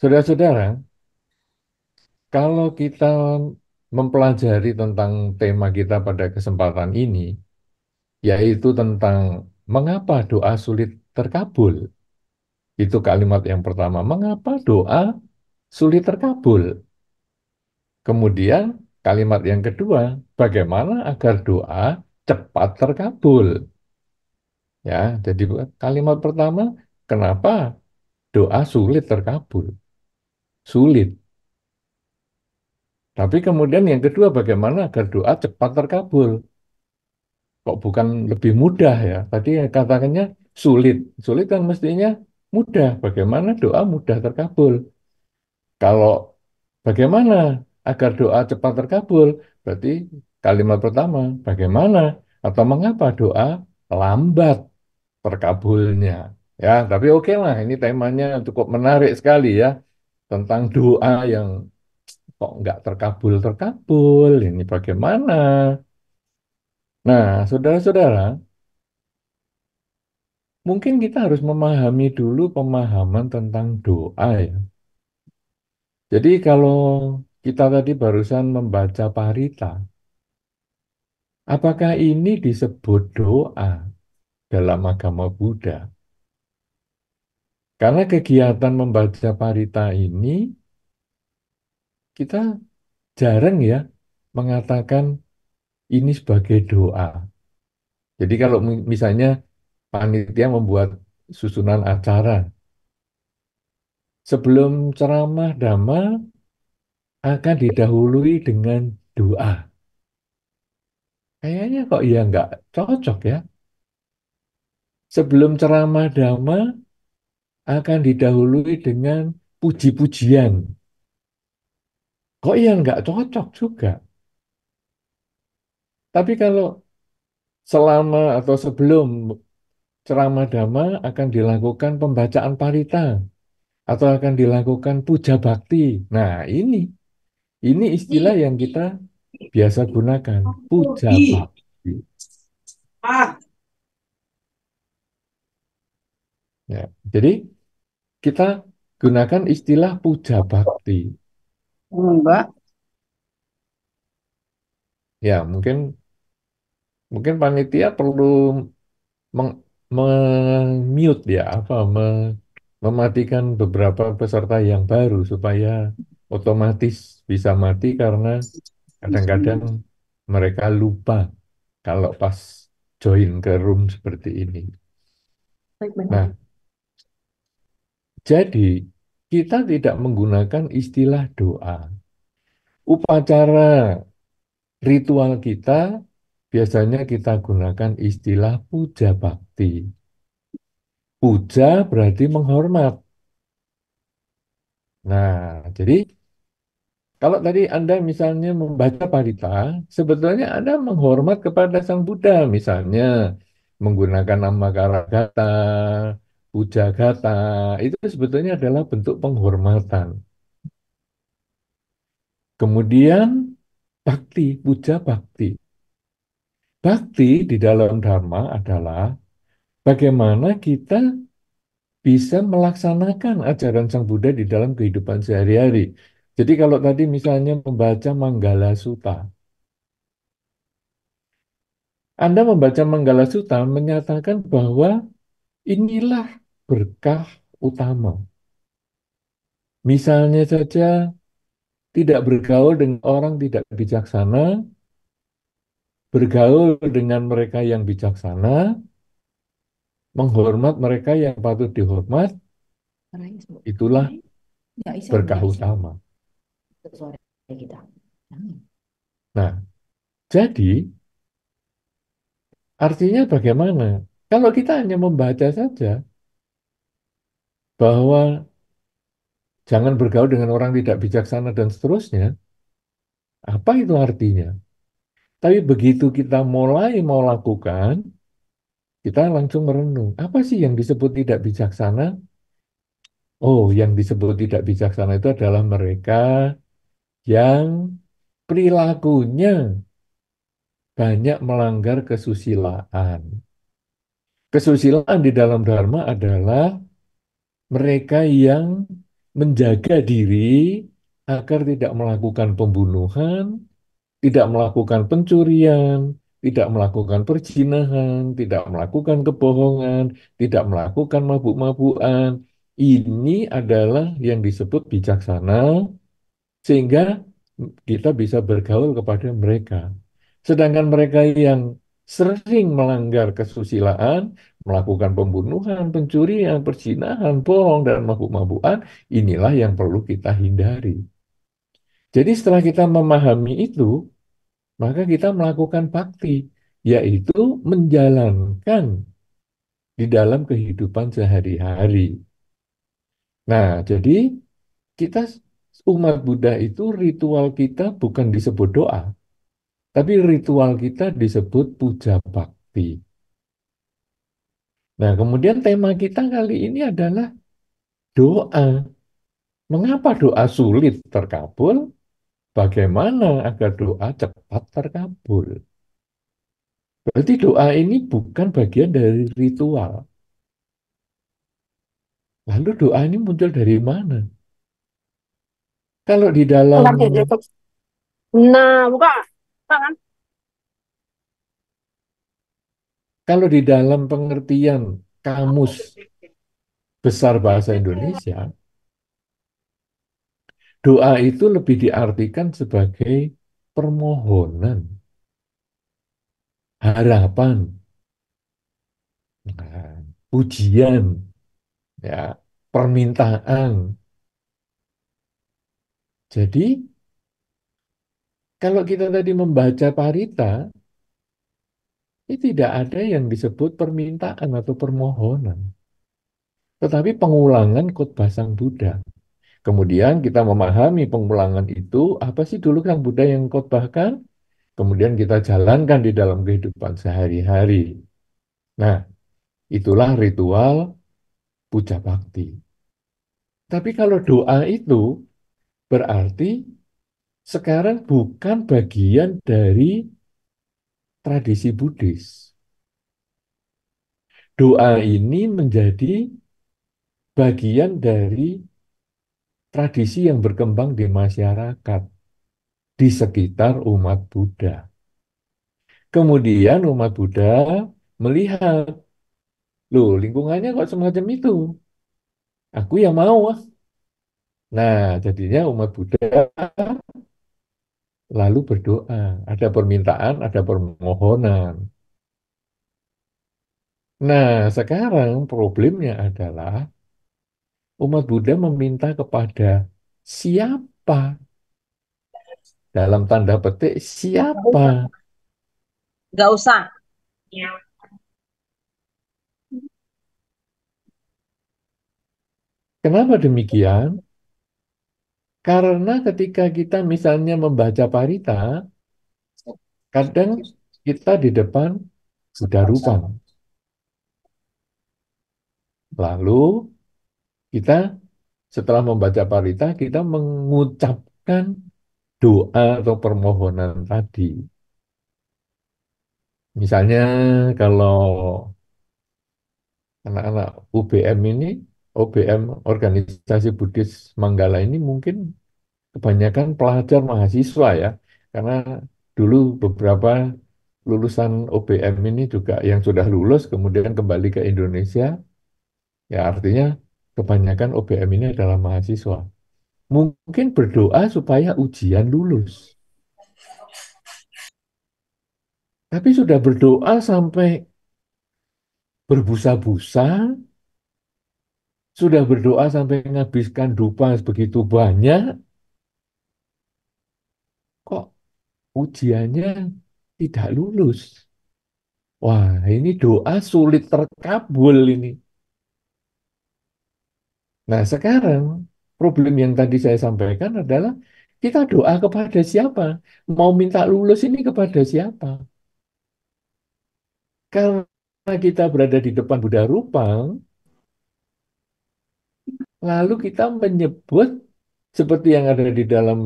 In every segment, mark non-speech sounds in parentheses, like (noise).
Saudara-saudara, kalau kita mempelajari tentang tema kita pada kesempatan ini, yaitu tentang mengapa doa sulit terkabul. Itu kalimat yang pertama. Mengapa doa sulit terkabul? Kemudian kalimat yang kedua, bagaimana agar doa cepat terkabul? Ya, jadi kalimat pertama, kenapa doa sulit terkabul? Sulit. Tapi kemudian yang kedua, bagaimana agar doa cepat terkabul? Kok bukan lebih mudah ya? Tadi katakannya sulit. Sulit kan mestinya mudah. Bagaimana doa mudah terkabul? Kalau bagaimana agar doa cepat terkabul? Berarti kalimat pertama, bagaimana atau mengapa doa lambat terkabulnya? Ya, tapi oke lah, ini temanya cukup menarik sekali ya tentang doa yang kok nggak terkabul-terkabul. Ini bagaimana? Nah, saudara-saudara, mungkin kita harus memahami dulu pemahaman tentang doa ya. Jadi kalau kita tadi barusan membaca parita, apakah ini disebut doa dalam agama Buddha? Karena kegiatan membaca parita ini kita jarang ya mengatakan ini sebagai doa. Jadi kalau misalnya panitia membuat susunan acara, sebelum ceramah dhamma akan didahului dengan doa. Kayaknya kok ya nggak cocok ya. Sebelum ceramah dhamma akan didahului dengan puji-pujian. Kok ya nggak cocok juga. Tapi kalau selama atau sebelum ceramah dhamma akan dilakukan pembacaan parita atau akan dilakukan puja bakti. Nah, ini ini istilah yang kita biasa gunakan, puja bakti. Ya, jadi kita gunakan istilah puja bakti. Mbak. Ya, mungkin mungkin panitia perlu meng-mute ya apa mematikan beberapa peserta yang baru supaya otomatis bisa mati karena kadang-kadang mereka lupa kalau pas join ke room seperti ini. Nah, jadi kita tidak menggunakan istilah doa. Upacara ritual kita biasanya kita gunakan istilah puja bakti. Puja berarti menghormat. Nah, jadi kalau tadi Anda misalnya membaca parita, sebetulnya Anda menghormat kepada Sang Buddha, misalnya menggunakan nama Karagata, Puja Gata, itu sebetulnya adalah bentuk penghormatan. Kemudian bakti, puja bakti. Bakti di dalam Dharma adalah bagaimana kita bisa melaksanakan ajaran Sang Buddha di dalam kehidupan sehari-hari. Jadi kalau tadi misalnya membaca Manggala Sutta, Anda membaca Manggala Sutta menyatakan bahwa inilah berkah utama. Misalnya saja tidak bergaul dengan orang tidak bijaksana, bergaul dengan mereka yang bijaksana, menghormat mereka yang patut dihormat, itulah berkah utama. Nah, jadi artinya bagaimana? Kalau kita hanya membaca saja bahwa jangan bergaul dengan orang tidak bijaksana dan seterusnya, apa itu artinya? Tapi begitu kita mulai mau lakukan, kita langsung merenung. Apa sih yang disebut tidak bijaksana? Oh, yang disebut tidak bijaksana itu adalah mereka yang perilakunya banyak melanggar kesusilaan. Kesusilaan di dalam Dharma adalah mereka yang menjaga diri agar tidak melakukan pembunuhan, tidak melakukan pencurian, tidak melakukan perzinahan, tidak melakukan kebohongan, tidak melakukan mabuk-mabukan. Ini adalah yang disebut bijaksana, sehingga kita bisa bergaul kepada mereka. Sedangkan mereka yang sering melanggar kesusilaan, melakukan pembunuhan, pencurian, perzinahan, bohong, dan mabuk-mabukan, inilah yang perlu kita hindari. Jadi setelah kita memahami itu, maka kita melakukan bakti, yaitu menjalankan di dalam kehidupan sehari-hari. Nah, jadi kita umat Buddha itu ritual kita bukan disebut doa, tapi ritual kita disebut puja bakti. Nah, kemudian tema kita kali ini adalah doa. Mengapa doa sulit terkabul? Bagaimana agar doa cepat terkabul? Berarti doa ini bukan bagian dari ritual. Lalu doa ini muncul dari mana? Kalau di dalam Nah, buka. Kan? kalau di dalam pengertian kamus besar bahasa Indonesia, doa itu lebih diartikan sebagai permohonan, harapan, nah, pujian, ya, permintaan. Jadi kalau kita tadi membaca parita, ini tidak ada yang disebut permintaan atau permohonan, tetapi pengulangan khotbah Sang Buddha. Kemudian kita memahami pengulangan itu, apa sih dulu Sang Buddha yang khotbahkan? Kemudian kita jalankan di dalam kehidupan sehari-hari. Nah, itulah ritual puja bakti. Tapi kalau doa itu berarti sekarang bukan bagian dari tradisi Buddhis. Doa ini menjadi bagian dari tradisi yang berkembang di masyarakat, di sekitar umat Buddha. Kemudian umat Buddha melihat, loh lingkungannya kok semacam itu. Aku yang mau. ah. Nah, jadinya umat Buddha lalu berdoa. Ada permintaan, ada permohonan. Nah, sekarang problemnya adalah umat Buddha meminta kepada siapa? Dalam tanda petik, siapa? Gak usah. Kenapa demikian? Karena ketika kita misalnya membaca parita, kadang kita di depan sudah rupang. Lalu kita setelah membaca parita, kita mengucapkan doa atau permohonan tadi. Misalnya kalau anak-anak UBM ini, OBM Organisasi Buddhis Manggala ini mungkin kebanyakan pelajar mahasiswa ya, karena dulu beberapa lulusan OBM ini juga yang sudah lulus kemudian kembali ke Indonesia, ya artinya kebanyakan OBM ini adalah mahasiswa. Mungkin berdoa supaya ujian lulus. Tapi sudah berdoa sampai berbusa-busa, sudah berdoa sampai menghabiskan dupa begitu banyak, kok ujiannya tidak lulus. Wah, ini doa sulit terkabul ini. Nah, sekarang problem yang tadi saya sampaikan adalah kita doa kepada siapa? Mau minta lulus ini kepada siapa? Karena kita berada di depan Buddha Rupang, lalu kita menyebut seperti yang ada di dalam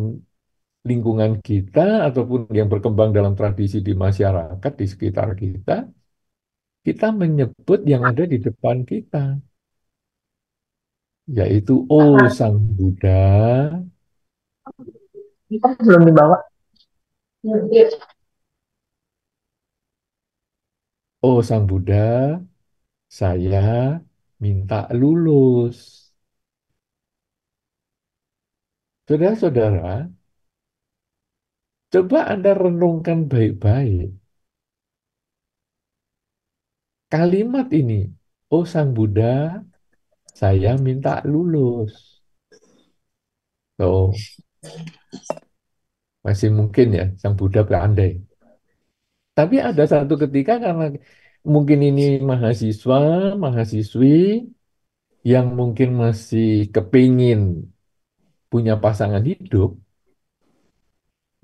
lingkungan kita ataupun yang berkembang dalam tradisi di masyarakat di sekitar kita, kita menyebut yang ada di depan kita. yaitu Oh Sang Buddha, kan belum dibawa. Oh Sang Buddha, saya minta lulus. Saudara-saudara, coba Anda renungkan baik-baik. Kalimat ini, Oh Sang Buddha, saya minta lulus. Oh, masih mungkin ya, Sang Buddha berandai. Tapi ada satu ketika karena mungkin ini mahasiswa, mahasiswi yang mungkin masih kepingin punya pasangan hidup,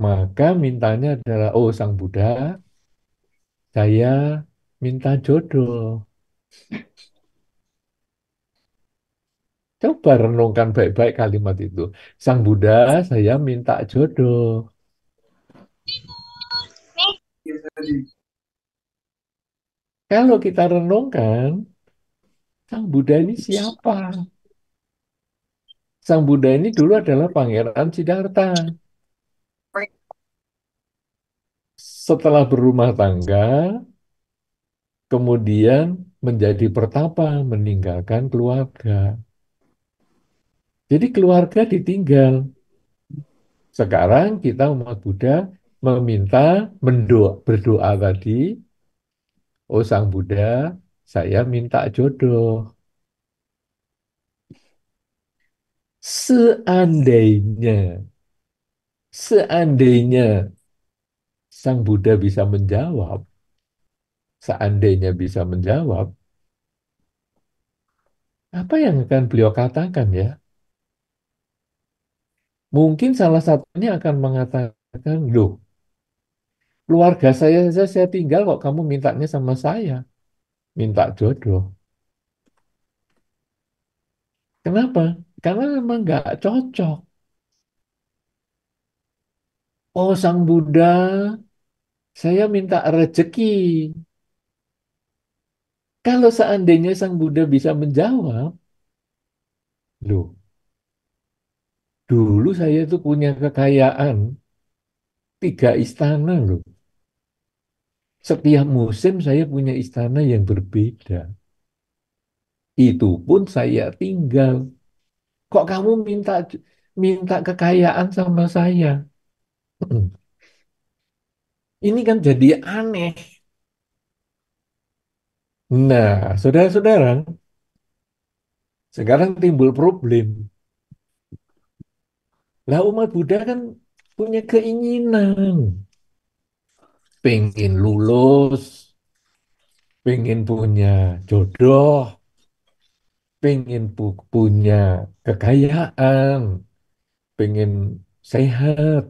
maka mintanya adalah, oh Sang Buddha, saya minta jodoh. Coba renungkan baik-baik kalimat itu. Sang Buddha, saya minta jodoh. Kalau kita renungkan, Sang Buddha ini siapa? Sang Buddha ini dulu adalah Pangeran Siddhartha. Setelah berumah tangga, kemudian menjadi pertapa, meninggalkan keluarga. Jadi keluarga ditinggal. Sekarang kita umat Buddha meminta mendoa, berdoa tadi, Oh Sang Buddha, saya minta jodoh. Seandainya, seandainya Sang Buddha bisa menjawab, seandainya bisa menjawab, apa yang akan beliau katakan ya? Mungkin salah satunya akan mengatakan, loh, keluarga saya saja saya tinggal kok kamu mintanya sama saya, minta jodoh. Kenapa? Karena memang nggak cocok. Oh, Sang Buddha, saya minta rezeki. Kalau seandainya Sang Buddha bisa menjawab, loh, dulu saya itu punya kekayaan tiga istana loh. Setiap musim saya punya istana yang berbeda. Itu pun saya tinggal. Kok kamu minta minta kekayaan sama saya? Ini kan jadi aneh. Nah, saudara-saudara, sekarang timbul problem. Lah umat Buddha kan punya keinginan. Pengen lulus, pengen punya jodoh, pengen pu- punya kekayaan, pengen sehat,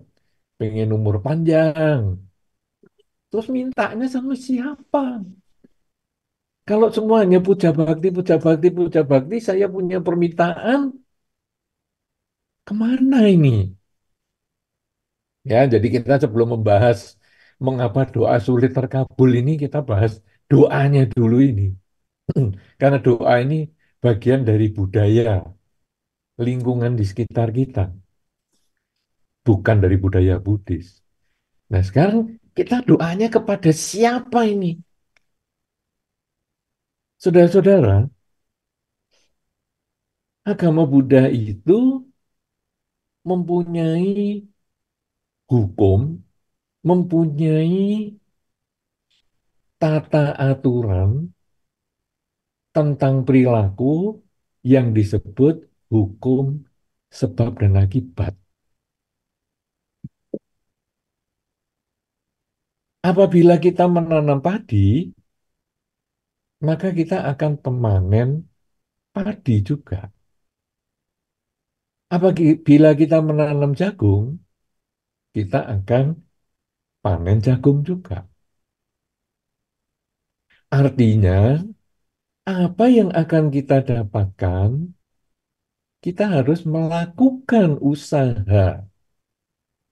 pengen umur panjang. Terus mintanya sama siapa? Kalau semuanya puja bakti, puja bakti, puja bakti, saya punya permintaan, ke mana ini? Ya, jadi kita sebelum membahas mengapa doa sulit terkabul ini, kita bahas doanya dulu ini. (clears throat) Karena doa ini bagian dari budaya lingkungan di sekitar kita, bukan dari budaya Buddhis. Nah, sekarang kita doanya kepada siapa ini? Saudara-saudara, agama Buddha itu mempunyai hukum, mempunyai tata aturan tentang perilaku yang disebut hukum sebab dan akibat. Apabila kita menanam padi, maka kita akan memanen padi juga. Apabila kita menanam jagung, kita akan panen jagung juga. Artinya, apa yang akan kita dapatkan, kita harus melakukan usaha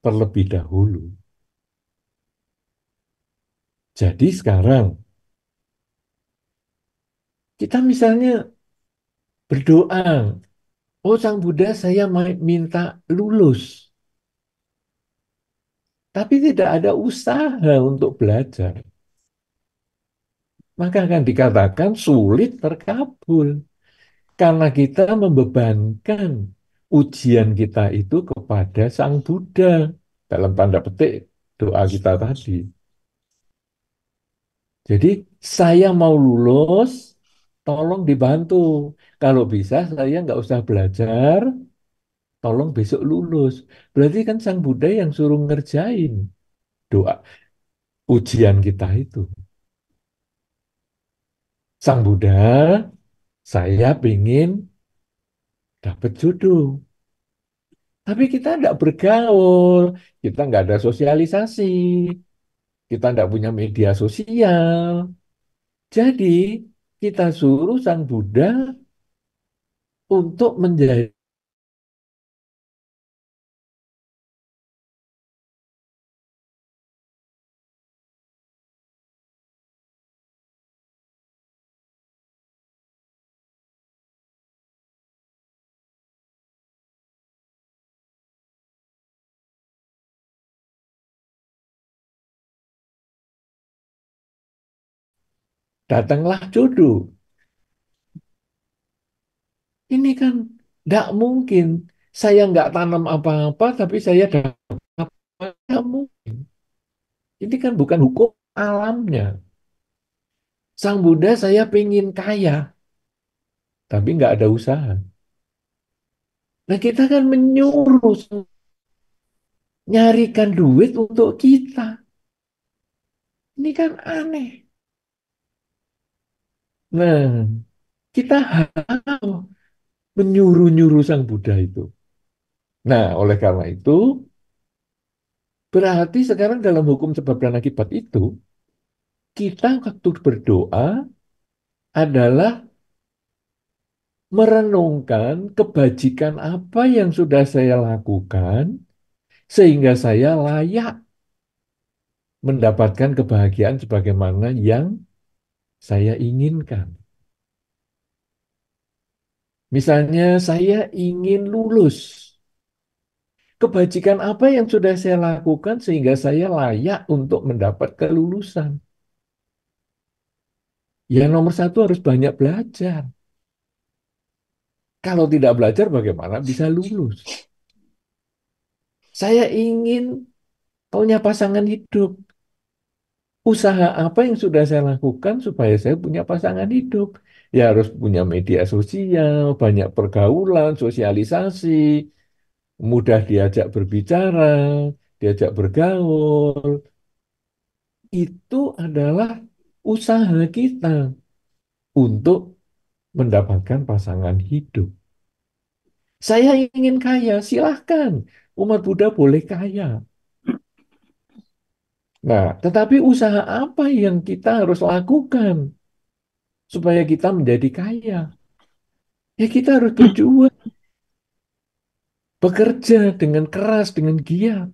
terlebih dahulu. Jadi sekarang, kita misalnya berdoa, Oh, Sang Buddha saya minta lulus, tapi tidak ada usaha untuk belajar. Maka akan dikatakan sulit terkabul. Karena kita membebankan ujian kita itu kepada Sang Buddha. Dalam tanda petik doa kita tadi. Jadi saya mau lulus, tolong dibantu. Kalau bisa saya nggak usah belajar, tolong besok lulus. Berarti kan Sang Buddha yang suruh ngerjain doa ujian kita itu. Sang Buddha, saya ingin dapat jodoh. Tapi kita tidak bergaul, kita nggak ada sosialisasi, kita tidak punya media sosial. Jadi kita suruh Sang Buddha untuk menjadi datanglah jodoh. Ini kan tidak mungkin. Saya nggak tanam apa-apa, tapi saya dapat apa Nggak mungkin. Ini kan bukan hukum alamnya. Sang Buddha saya pengen kaya, tapi nggak ada usaha. Nah kita kan menyuruh nyarikan duit untuk kita. Ini kan aneh. Nah, kita harus menyuruh-nyuruh Sang Buddha itu. Nah, oleh karena itu, berarti sekarang dalam hukum sebab dan akibat itu, kita waktu berdoa adalah merenungkan kebajikan apa yang sudah saya lakukan, sehingga saya layak mendapatkan kebahagiaan sebagaimana yang saya inginkan. Misalnya, saya ingin lulus. Kebajikan apa yang sudah saya lakukan sehingga saya layak untuk mendapat kelulusan? Ya, nomor satu harus banyak belajar. Kalau tidak belajar, bagaimana bisa lulus? Saya ingin punya pasangan hidup. Usaha apa yang sudah saya lakukan supaya saya punya pasangan hidup? Ya harus punya media sosial, banyak pergaulan, sosialisasi, mudah diajak berbicara, diajak bergaul. Itu adalah usaha kita untuk mendapatkan pasangan hidup. Saya ingin kaya, silahkan. Umat Buddha boleh kaya. Nah, tetapi usaha apa yang kita harus lakukan supaya kita menjadi kaya? Ya kita harus berjuang, bekerja dengan keras, dengan giat.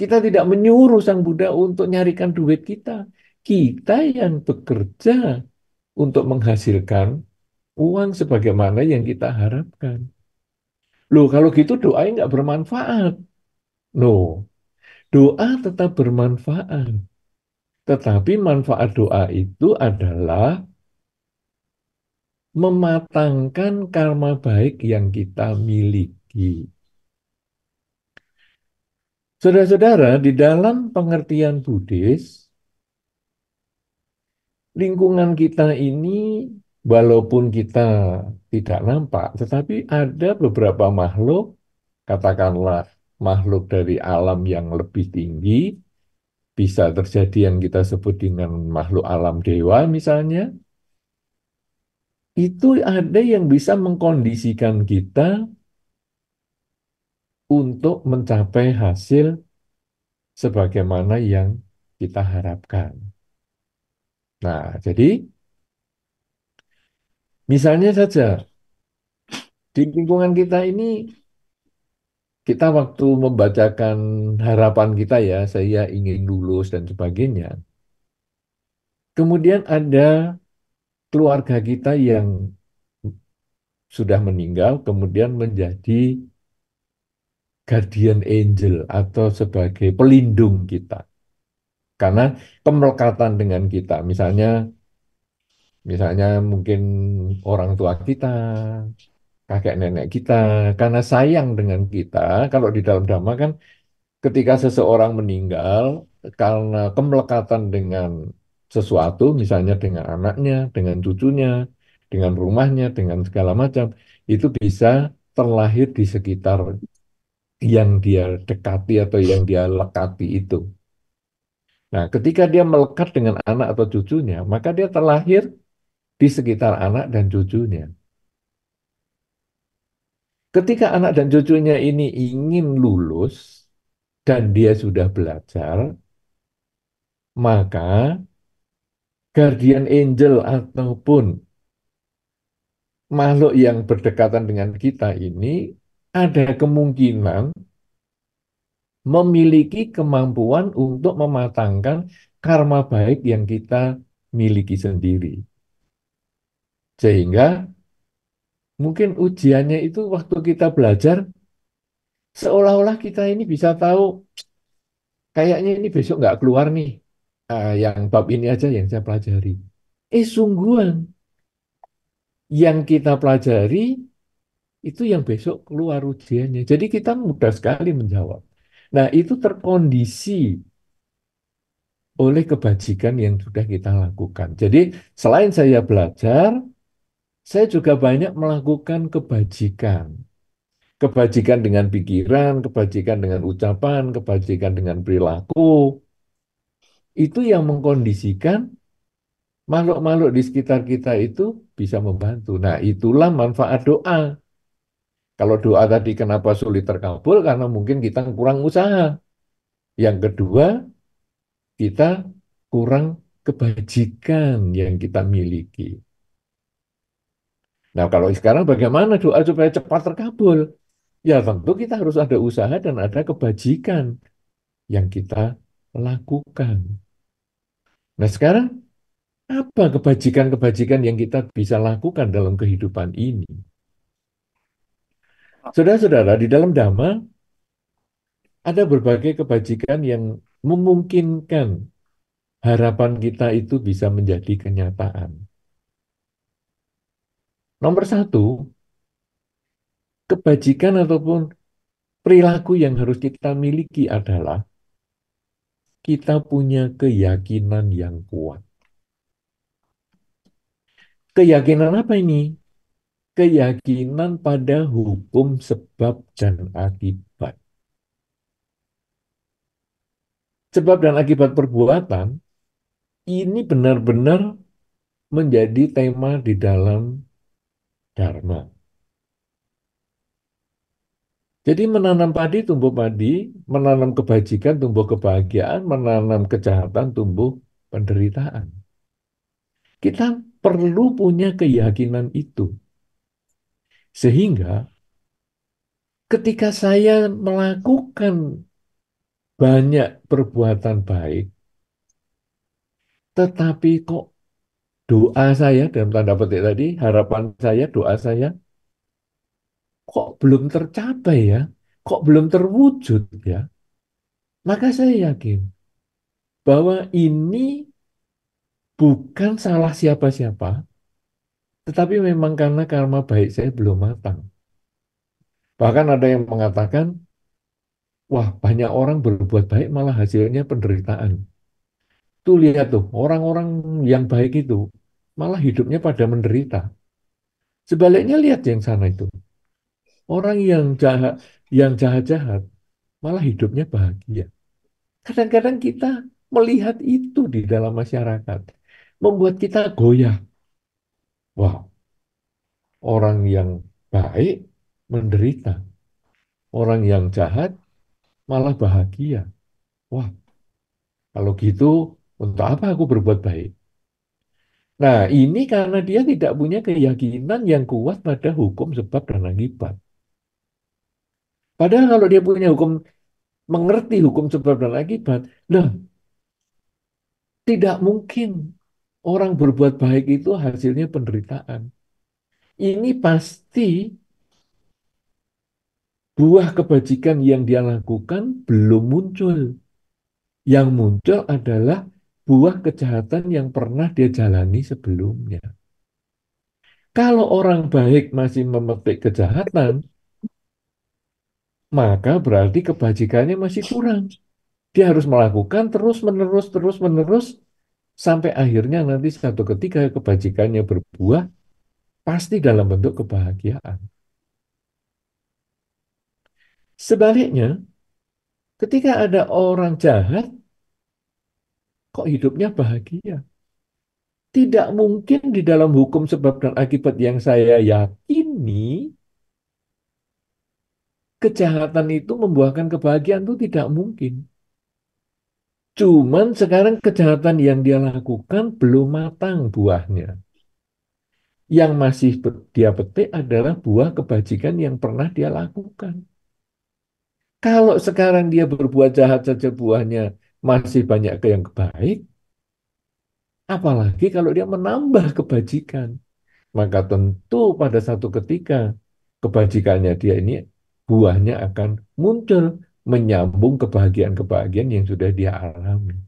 Kita tidak menyuruh Sang Buddha untuk nyarikan duit kita. Kita yang bekerja untuk menghasilkan uang sebagaimana yang kita harapkan. Loh, kalau gitu doanya nggak bermanfaat. No, doa tetap bermanfaat. Tetapi manfaat doa itu adalah mematangkan karma baik yang kita miliki. Saudara-saudara, di dalam pengertian Buddhis, lingkungan kita ini, walaupun kita tidak nampak, tetapi ada beberapa makhluk, katakanlah makhluk dari alam yang lebih tinggi, bisa terjadi yang kita sebut dengan makhluk alam dewa misalnya, itu ada yang bisa mengkondisikan kita untuk mencapai hasil sebagaimana yang kita harapkan. Nah, jadi misalnya saja di lingkungan kita ini kita waktu membacakan harapan kita ya, saya ingin lulus dan sebagainya. Kemudian ada keluarga kita yang sudah meninggal kemudian menjadi guardian angel atau sebagai pelindung kita. Karena kemelekatan dengan kita, misalnya misalnya mungkin orang tua kita, kakek nenek kita, karena sayang dengan kita, kalau di dalam dhamma kan ketika seseorang meninggal karena kemelekatan dengan sesuatu, misalnya dengan anaknya, dengan cucunya, dengan rumahnya, dengan segala macam, itu bisa terlahir di sekitar yang dia dekati atau yang dia lekati itu. Nah, ketika dia melekat dengan anak atau cucunya, maka dia terlahir di sekitar anak dan cucunya. Ketika anak dan cucunya ini ingin lulus dan dia sudah belajar, maka guardian angel ataupun makhluk yang berdekatan dengan kita ini ada kemungkinan memiliki kemampuan untuk mematangkan karma baik yang kita miliki sendiri. Sehingga mungkin ujiannya itu waktu kita belajar, seolah-olah kita ini bisa tahu, kayaknya ini besok nggak keluar nih, Ah, yang bab ini aja yang saya pelajari. Eh, sungguhan, yang kita pelajari itu yang besok keluar ujiannya. Jadi kita mudah sekali menjawab. Nah, itu terkondisi oleh kebajikan yang sudah kita lakukan. Jadi, selain saya belajar, saya juga banyak melakukan kebajikan. Kebajikan dengan pikiran, kebajikan dengan ucapan, kebajikan dengan perilaku. Itu yang mengkondisikan makhluk-makhluk di sekitar kita itu bisa membantu. Nah, itulah manfaat doa. Kalau doa tadi kenapa sulit terkabul? Karena mungkin kita kurang usaha. Yang kedua, kita kurang kebajikan yang kita miliki. Nah, kalau sekarang bagaimana doa supaya cepat terkabul? Ya, tentu kita harus ada usaha dan ada kebajikan yang kita lakukan. Nah, sekarang apa kebajikan-kebajikan yang kita bisa lakukan dalam kehidupan ini? Saudara-saudara, di dalam Dhamma ada berbagai kebajikan yang memungkinkan harapan kita itu bisa menjadi kenyataan. Nomor satu, kebajikan ataupun perilaku yang harus kita miliki adalah kita punya keyakinan yang kuat. Keyakinan apa ini? Keyakinan pada hukum sebab dan akibat. Sebab dan akibat perbuatan ini benar-benar menjadi tema di dalam Dharma. Jadi menanam padi tumbuh padi, menanam kebajikan tumbuh kebahagiaan, menanam kejahatan tumbuh penderitaan. Kita perlu punya keyakinan itu. Sehingga ketika saya melakukan banyak perbuatan baik, tetapi kok doa saya dalam tanda petik tadi, harapan saya, doa saya, kok belum tercapai ya, kok belum terwujud ya, maka saya yakin bahwa ini bukan salah siapa-siapa, tetapi memang karena karma baik saya belum matang. Bahkan ada yang mengatakan, wah banyak orang berbuat baik malah hasilnya penderitaan. Tuh lihat tuh, orang-orang yang baik itu malah hidupnya pada menderita. Sebaliknya lihat yang sana itu. Orang yang jahat, yang jahat-jahat malah hidupnya bahagia. Kadang-kadang kita melihat itu di dalam masyarakat, membuat kita goyah. Wow, orang yang baik menderita, orang yang jahat malah bahagia. Wah, kalau gitu untuk apa aku berbuat baik? Nah, ini karena dia tidak punya keyakinan yang kuat pada hukum sebab dan akibat. Padahal kalau dia punya hukum, mengerti hukum sebab dan akibat, nah, tidak mungkin orang berbuat baik itu hasilnya penderitaan. ini pasti buah kebajikan yang dia lakukan belum muncul. Yang muncul adalah buah kejahatan yang pernah dia jalani sebelumnya. Kalau orang baik masih memetik kejahatan, maka berarti kebajikannya masih kurang. Dia harus melakukan terus-menerus, terus-menerus, sampai akhirnya nanti satu ketika kebajikannya berbuah, pasti dalam bentuk kebahagiaan. Sebaliknya, ketika ada orang jahat, kok hidupnya bahagia? Tidak mungkin di dalam hukum sebab dan akibat yang saya yakini, kejahatan itu membuahkan kebahagiaan itu tidak mungkin. Cuman sekarang kejahatan yang dia lakukan belum matang buahnya. Yang masih dia petik adalah buah kebajikan yang pernah dia lakukan. Kalau sekarang dia berbuat jahat saja buahnya masih banyak ke yang baik, apalagi kalau dia menambah kebajikan. Maka tentu pada satu ketika kebajikannya dia ini buahnya akan muncul menyambung kebahagiaan-kebahagiaan yang sudah dia alami.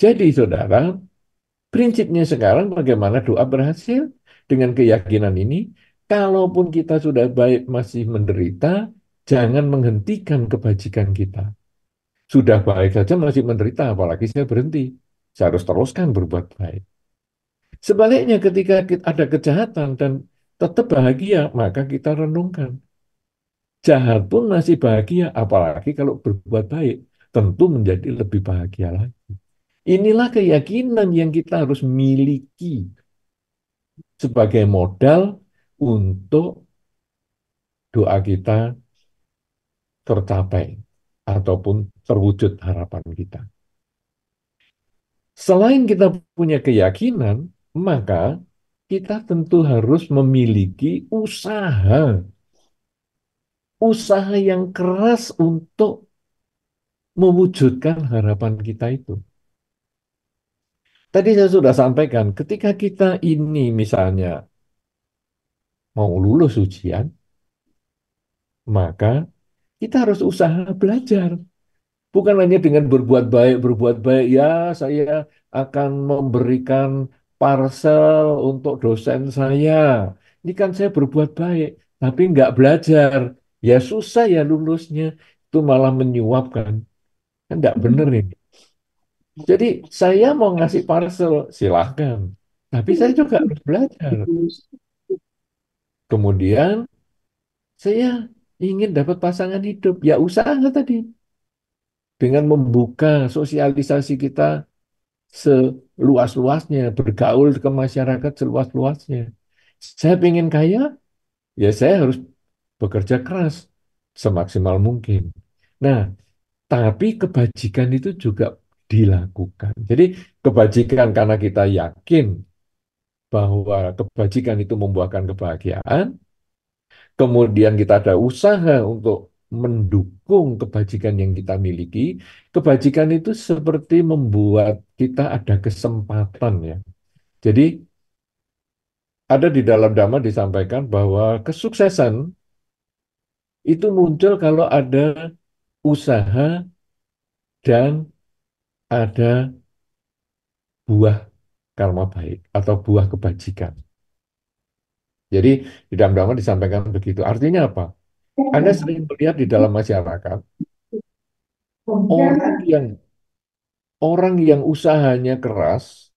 Jadi saudara, prinsipnya sekarang bagaimana doa berhasil dengan keyakinan ini, kalaupun kita sudah baik masih menderita, jangan menghentikan kebajikan kita. Sudah baik saja masih menderita, apalagi saya berhenti. Saya harus teruskan berbuat baik. Sebaliknya ketika ada kejahatan dan tetap bahagia, maka kita renungkan. Jahat pun masih bahagia, apalagi kalau berbuat baik. Tentu menjadi lebih bahagia lagi. Inilah keyakinan yang kita harus miliki sebagai modal untuk doa kita tercapai ataupun terwujud harapan kita. Selain kita punya keyakinan, maka kita tentu harus memiliki usaha. Usaha yang keras untuk mewujudkan harapan kita itu. Tadi saya sudah sampaikan, ketika kita ini misalnya mau lulus ujian, maka kita harus usaha belajar. Bukan hanya dengan berbuat baik, berbuat baik, ya saya akan memberikan parcel untuk dosen saya. Ini kan saya berbuat baik, tapi nggak belajar. Ya susah ya lulusnya. Itu malah menyuapkan. Kan nggak bener ini. Jadi saya mau ngasih parcel, silahkan. Tapi saya juga harus belajar. Kemudian saya ingin dapat pasangan hidup. Ya usaha tadi. Dengan membuka sosialisasi kita seluas-luasnya, bergaul ke masyarakat seluas-luasnya. Saya ingin kaya, ya saya harus bekerja keras semaksimal mungkin. Nah, tapi kebajikan itu juga dilakukan. Jadi kebajikan karena kita yakin bahwa kebajikan itu membuahkan kebahagiaan, kemudian kita ada usaha untuk mendukung kebajikan yang kita miliki, kebajikan itu seperti membuat kita ada kesempatan ya. Jadi ada di dalam Dhamma disampaikan bahwa kesuksesan itu muncul kalau ada usaha dan ada buah karma baik atau buah kebajikan. Jadi di dalam Dhamma disampaikan begitu. Artinya apa? Anda sering melihat di dalam masyarakat orang yang orang yang usahanya keras,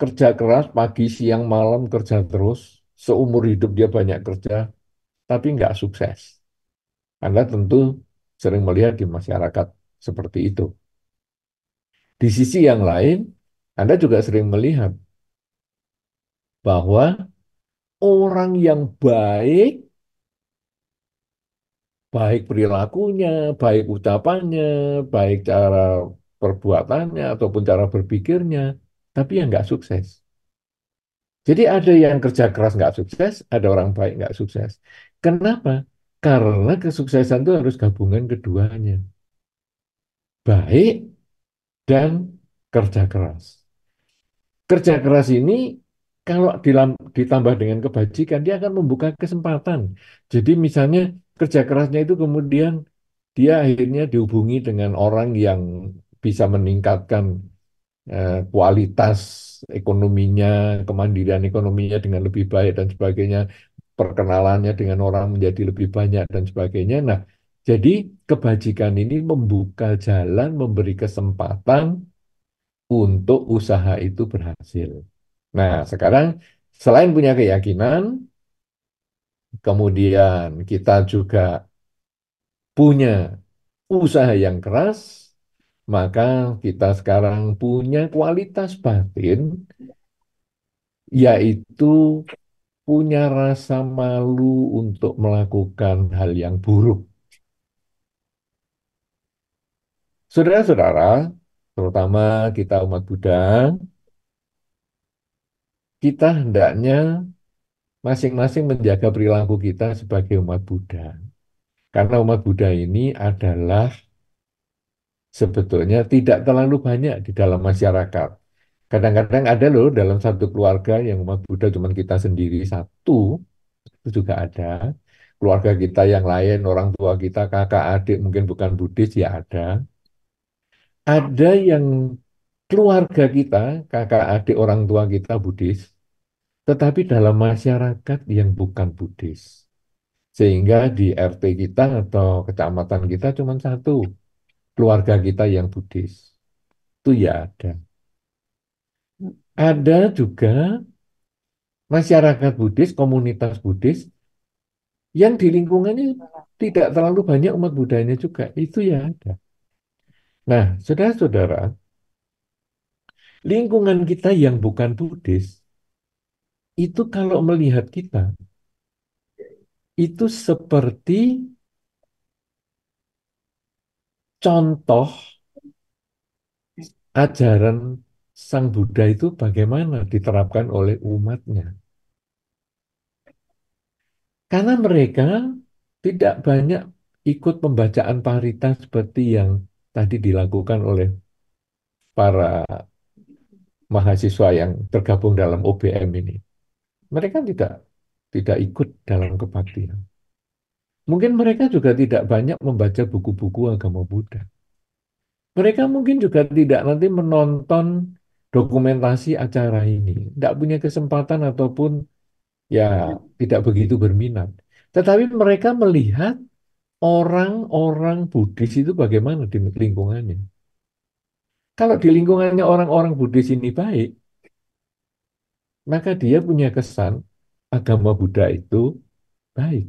kerja keras pagi, siang, malam kerja terus, seumur hidup dia banyak kerja, tapi nggak sukses. Anda tentu sering melihat di masyarakat seperti itu. Di sisi yang lain, Anda juga sering melihat bahwa orang yang baik, baik perilakunya, baik ucapannya, baik cara perbuatannya ataupun cara berpikirnya, tapi yang nggak sukses. Jadi ada yang kerja keras nggak sukses, ada orang baik nggak sukses. Kenapa? Karena kesuksesan itu harus gabungan keduanya. Baik dan kerja keras. Kerja keras ini Kalau ditambah dengan kebajikan, dia akan membuka kesempatan. Jadi misalnya kerja kerasnya itu kemudian dia akhirnya dihubungi dengan orang yang bisa meningkatkan eh, kualitas ekonominya, kemandirian ekonominya dengan lebih baik dan sebagainya, perkenalannya dengan orang menjadi lebih banyak dan sebagainya. Nah, jadi kebajikan ini membuka jalan, memberi kesempatan untuk usaha itu berhasil. Nah, sekarang selain punya keyakinan, kemudian kita juga punya usaha yang keras, maka kita sekarang punya kualitas batin, yaitu punya rasa malu untuk melakukan hal yang buruk. Saudara-saudara, terutama kita umat Buddha, kita hendaknya masing-masing menjaga perilaku kita sebagai umat Buddha. Karena umat Buddha ini adalah sebetulnya tidak terlalu banyak di dalam masyarakat. Kadang-kadang ada loh dalam satu keluarga yang umat Buddha cuma kita sendiri satu, itu juga ada. Keluarga kita yang lain, orang tua kita, kakak, adik, mungkin bukan Buddhis, ya ada. Ada yang keluarga kita, kakak, adik, orang tua kita Buddhis, tetapi dalam masyarakat yang bukan Buddhis. Sehingga di RT kita atau kecamatan kita cuma satu, keluarga kita yang Buddhis. Itu ya ada. Ada juga masyarakat Buddhis, komunitas Buddhis, yang di lingkungannya tidak terlalu banyak umat Buddhanya juga. Itu ya ada. Nah, saudara-saudara, lingkungan kita yang bukan Buddhis, itu kalau melihat kita, itu seperti contoh ajaran Sang Buddha itu bagaimana diterapkan oleh umatnya. Karena mereka tidak banyak ikut pembacaan parita seperti yang tadi dilakukan oleh para mahasiswa yang tergabung dalam OBM ini. Mereka tidak tidak ikut dalam kebaktian. Mungkin mereka juga tidak banyak membaca buku-buku agama Buddha. Mereka mungkin juga tidak nanti menonton dokumentasi acara ini. Tidak punya kesempatan ataupun ya tidak begitu berminat. Tetapi mereka melihat orang-orang Buddhis itu bagaimana di lingkungannya. Kalau di lingkungannya orang-orang Buddhis ini baik, maka dia punya kesan agama Buddha itu baik.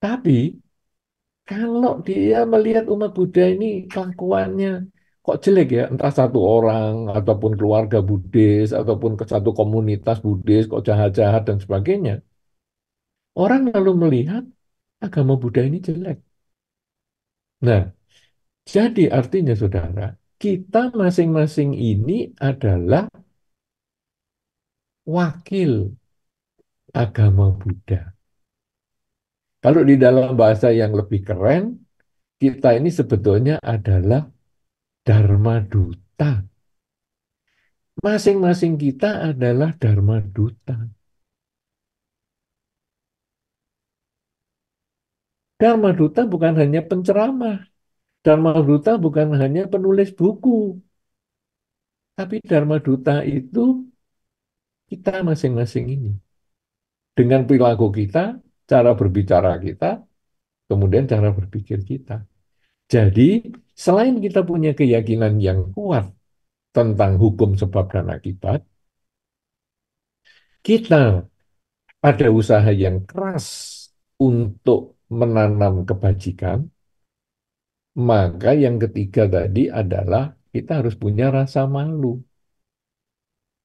Tapi kalau dia melihat umat Buddha ini kelakuannya kok jelek ya, entah satu orang ataupun keluarga Buddhis ataupun ke satu komunitas Buddhis kok jahat-jahat dan sebagainya. Orang lalu melihat agama Buddha ini jelek. Nah, jadi artinya saudara, kita masing-masing ini adalah wakil agama Buddha. Kalau di dalam bahasa yang lebih keren, kita ini sebetulnya adalah Dharma Duta. Masing-masing kita adalah Dharma Duta. Dharma Duta bukan hanya penceramah. Dharma Duta bukan hanya penulis buku. Tapi Dharma Duta itu kita masing-masing ini. Dengan perilaku kita, cara berbicara kita, kemudian cara berpikir kita. Jadi, selain kita punya keyakinan yang kuat tentang hukum sebab dan akibat, kita ada usaha yang keras untuk menanam kebajikan, maka yang ketiga tadi adalah kita harus punya rasa malu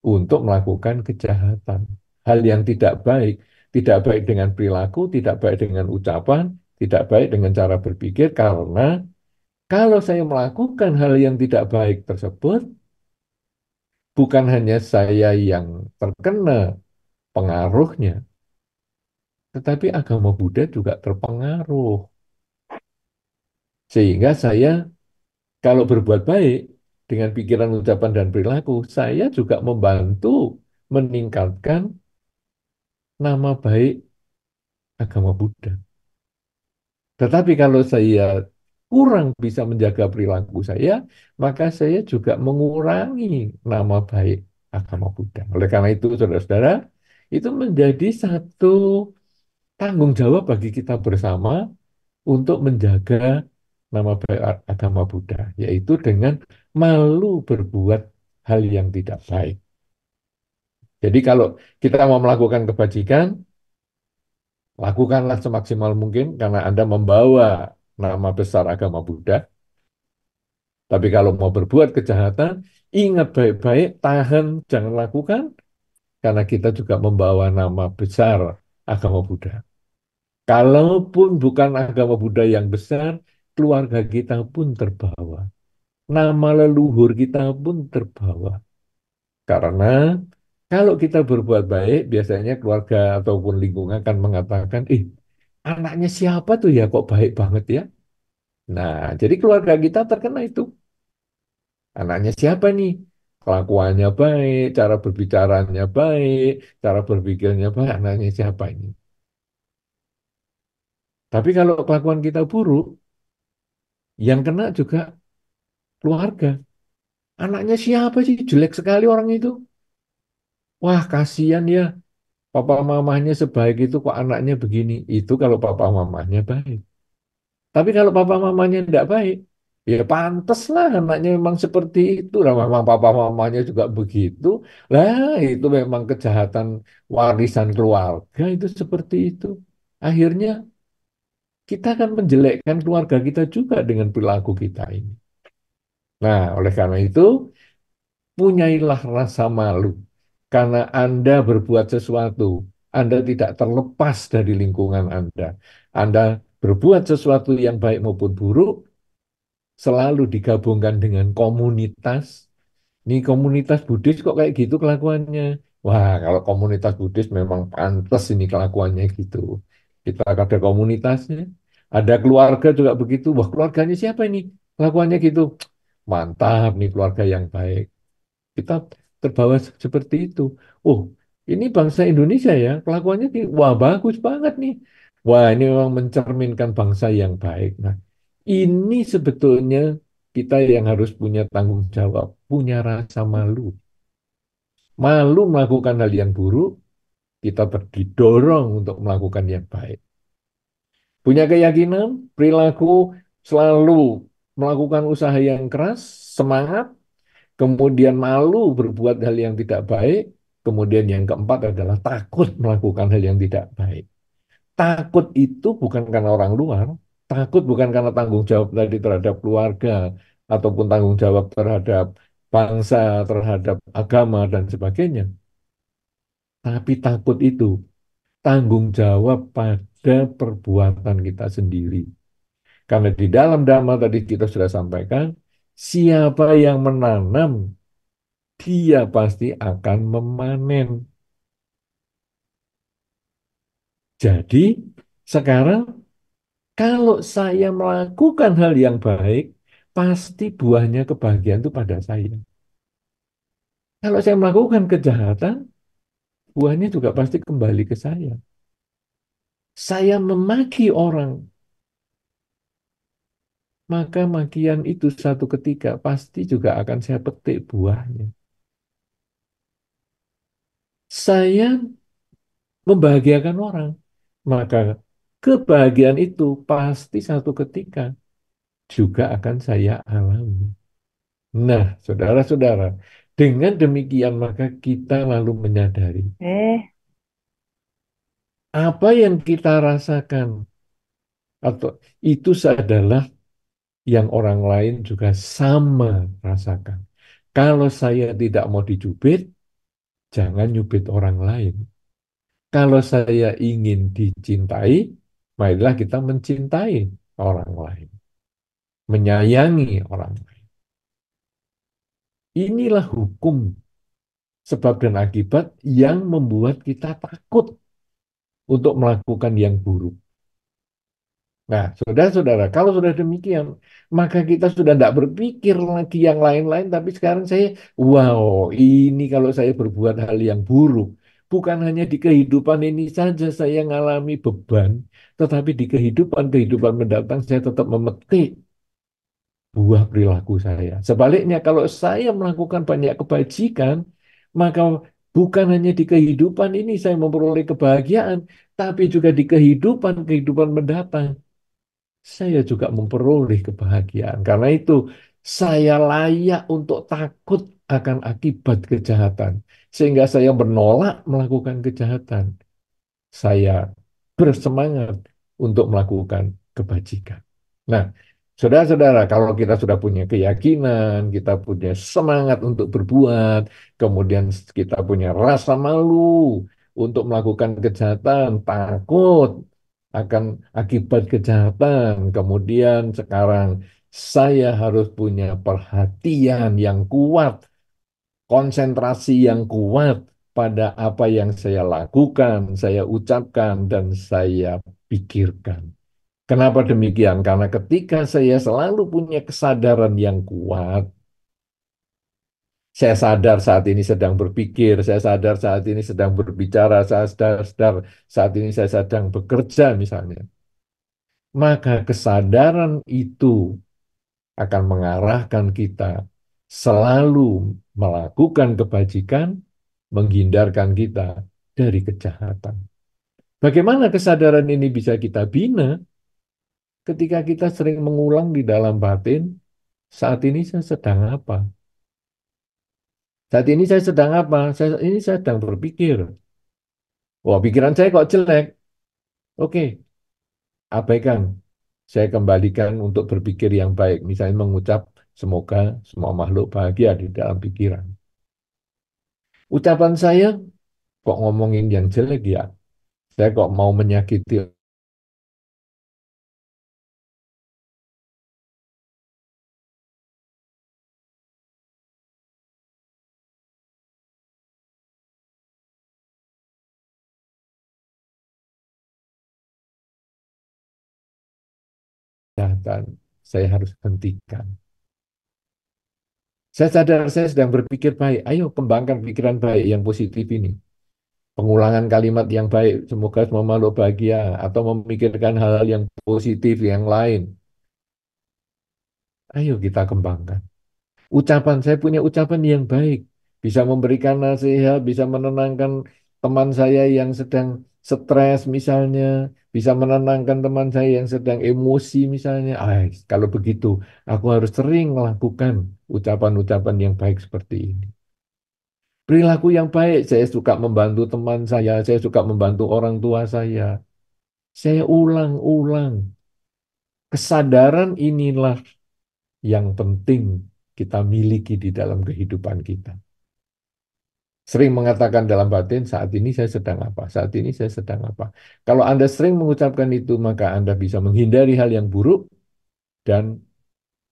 untuk melakukan kejahatan. Hal yang tidak baik, tidak baik dengan perilaku, tidak baik dengan ucapan, tidak baik dengan cara berpikir, karena kalau saya melakukan hal yang tidak baik tersebut, bukan hanya saya yang terkena pengaruhnya, tetapi agama Buddha juga terpengaruh. Sehingga saya kalau berbuat baik dengan pikiran, ucapan, dan perilaku, saya juga membantu meningkatkan nama baik agama Buddha. Tetapi kalau saya kurang bisa menjaga perilaku saya, maka saya juga mengurangi nama baik agama Buddha. Oleh karena itu, saudara-saudara, itu menjadi satu tanggung jawab bagi kita bersama untuk menjaga nama baik agama Buddha, yaitu dengan malu berbuat hal yang tidak baik. Jadi kalau kita mau melakukan kebajikan, lakukanlah semaksimal mungkin karena Anda membawa nama besar agama Buddha. Tapi kalau mau berbuat kejahatan, ingat baik-baik, tahan, jangan lakukan, karena kita juga membawa nama besar agama Buddha. Kalaupun bukan agama Buddha yang besar, keluarga kita pun terbawa. Nama leluhur kita pun terbawa. Karena kalau kita berbuat baik, biasanya keluarga ataupun lingkungan akan mengatakan, ih, anaknya siapa tuh ya kok baik banget ya? Nah, jadi keluarga kita terkena itu. Anaknya siapa nih? Kelakuannya baik, cara berbicaranya baik, cara berpikirnya baik, anaknya siapa ini? Tapi kalau kelakuan kita buruk, yang kena juga keluarga. Anaknya siapa sih? Jelek sekali orang itu. Wah, kasihan ya. Papa mamahnya sebaik itu kok anaknya begini. Itu kalau papa mamahnya baik. Tapi kalau papa mamahnya tidak baik, ya pantas lah anaknya memang seperti itu. Lah memang papa mamahnya juga begitu. Lah itu memang kejahatan warisan keluarga itu seperti itu. Akhirnya kita akan menjelekkan keluarga kita juga dengan perilaku kita ini. Nah, oleh karena itu, punyailah rasa malu karena Anda berbuat sesuatu. Anda tidak terlepas dari lingkungan Anda. Anda berbuat sesuatu yang baik maupun buruk, selalu digabungkan dengan komunitas. Ini komunitas Buddhis kok kayak gitu kelakuannya. Wah, kalau komunitas Buddhis memang pantas ini kelakuannya gitu. Kita ada komunitasnya, ada keluarga juga begitu. Wah, keluarganya siapa ini? Kelakuannya gitu. Mantap nih keluarga yang baik. Kita terbawa seperti itu. Oh, ini bangsa Indonesia ya, kelakuannya wah bagus banget nih. Wah, ini memang mencerminkan bangsa yang baik. Nah, ini sebetulnya kita yang harus punya tanggung jawab, punya rasa malu. Malu melakukan hal yang buruk, kita didorong untuk melakukan yang baik. Punya keyakinan, perilaku selalu melakukan usaha yang keras, semangat, kemudian malu berbuat hal yang tidak baik, kemudian yang keempat adalah takut melakukan hal yang tidak baik. Takut itu bukan karena orang luar, takut bukan karena tanggung jawab tadi terhadap keluarga, ataupun tanggung jawab terhadap bangsa, terhadap agama, dan sebagainya. Tapi takut itu tanggung jawab pada perbuatan kita sendiri. Karena di dalam dhamma tadi kita sudah sampaikan, siapa yang menanam, dia pasti akan memanen. Jadi, sekarang kalau saya melakukan hal yang baik, pasti buahnya kebahagiaan itu pada saya. Kalau saya melakukan kejahatan, buahnya juga pasti kembali ke saya. Saya memaki orang, maka makian itu satu ketika pasti juga akan saya petik buahnya. Saya membahagiakan orang, maka kebahagiaan itu pasti satu ketika juga akan saya alami. Nah, saudara-saudara, dengan demikian maka kita lalu menyadari Eh, apa yang kita rasakan atau itu adalah yang orang lain juga sama rasakan. Kalau saya tidak mau dicubit, jangan nyubit orang lain. Kalau saya ingin dicintai, marilah kita mencintai orang lain. Menyayangi orang lain. Inilah hukum sebab dan akibat yang membuat kita takut untuk melakukan yang buruk. Nah, saudara-saudara, kalau sudah demikian, maka kita sudah tidak berpikir lagi yang lain-lain, tapi sekarang saya, wow, ini kalau saya berbuat hal yang buruk, bukan hanya di kehidupan ini saja saya mengalami beban, tetapi di kehidupan-kehidupan mendatang saya tetap memetik buah perilaku saya. Sebaliknya, kalau saya melakukan banyak kebajikan, maka bukan hanya di kehidupan ini saya memperoleh kebahagiaan, tapi juga di kehidupan-kehidupan mendatang saya juga memperoleh kebahagiaan. Karena itu, saya layak untuk takut akan akibat kejahatan, sehingga saya menolak melakukan kejahatan. Saya bersemangat untuk melakukan kebajikan. Nah, saudara-saudara, kalau kita sudah punya keyakinan, kita punya semangat untuk berbuat, kemudian kita punya rasa malu untuk melakukan kejahatan, takut akan akibat kejahatan. Kemudian sekarang saya harus punya perhatian yang kuat, konsentrasi yang kuat pada apa yang saya lakukan, saya ucapkan, dan saya pikirkan. Kenapa demikian? Karena ketika saya selalu punya kesadaran yang kuat, saya sadar saat ini sedang berpikir, saya sadar saat ini sedang berbicara, saya sadar saat ini saya sedang bekerja misalnya. Maka kesadaran itu akan mengarahkan kita selalu melakukan kebajikan, menghindarkan kita dari kejahatan. Bagaimana kesadaran ini bisa kita bina? Ketika kita sering mengulang di dalam batin, saat ini saya sedang apa? Saat ini saya sedang apa? Saya, ini saya sedang berpikir. Wah, pikiran saya kok jelek. Oke, abaikan. Saya kembalikan untuk berpikir yang baik. Misalnya mengucap, semoga semua makhluk bahagia di dalam pikiran. Ucapan saya kok ngomongin yang jelek ya? Saya kok mau menyakiti kejahatan. Saya harus hentikan. Saya sadar saya sedang berpikir baik. Ayo kembangkan pikiran baik yang positif ini. Pengulangan kalimat yang baik. Semoga semua makhluk bahagia. Atau memikirkan hal-hal yang positif yang lain. Ayo kita kembangkan. Ucapan, saya punya ucapan yang baik. Bisa memberikan nasihat, bisa menenangkan teman saya yang sedang stres misalnya, bisa menenangkan teman saya yang sedang emosi misalnya. Ah, kalau begitu, aku harus sering melakukan ucapan-ucapan yang baik seperti ini. Perilaku yang baik, saya suka membantu teman saya, saya suka membantu orang tua saya. Saya ulang-ulang. Kesadaran inilah yang penting kita miliki di dalam kehidupan kita sering mengatakan dalam batin, saat ini saya sedang apa, saat ini saya sedang apa. Kalau Anda sering mengucapkan itu, maka Anda bisa menghindari hal yang buruk dan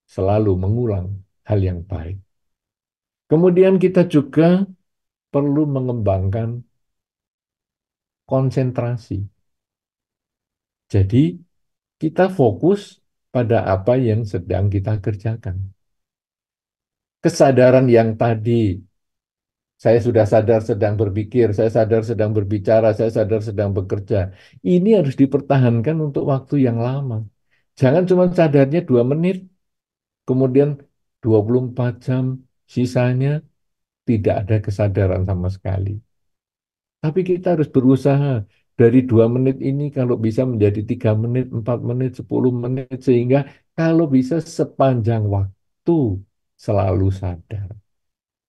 selalu mengulang hal yang baik. Kemudian kita juga perlu mengembangkan konsentrasi. Jadi, kita fokus pada apa yang sedang kita kerjakan. Kesadaran yang tadi saya sudah sadar sedang berpikir, saya sadar sedang berbicara, saya sadar sedang bekerja. Ini harus dipertahankan untuk waktu yang lama. Jangan cuma sadarnya dua menit, kemudian 24 jam sisanya tidak ada kesadaran sama sekali. Tapi kita harus berusaha dari dua menit ini kalau bisa menjadi tiga menit, empat menit, sepuluh menit, sehingga kalau bisa sepanjang waktu selalu sadar.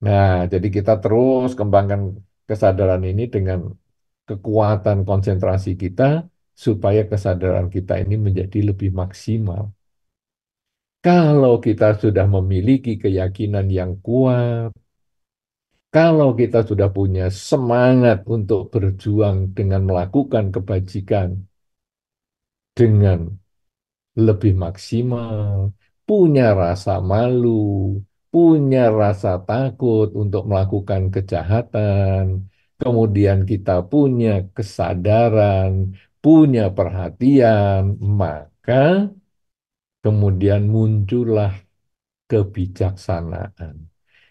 Nah, jadi kita terus kembangkan kesadaran ini dengan kekuatan konsentrasi kita supaya kesadaran kita ini menjadi lebih maksimal. Kalau kita sudah memiliki keyakinan yang kuat, kalau kita sudah punya semangat untuk berjuang dengan melakukan kebajikan dengan lebih maksimal, punya rasa malu, punya rasa takut untuk melakukan kejahatan, kemudian kita punya kesadaran, punya perhatian, maka kemudian muncullah kebijaksanaan.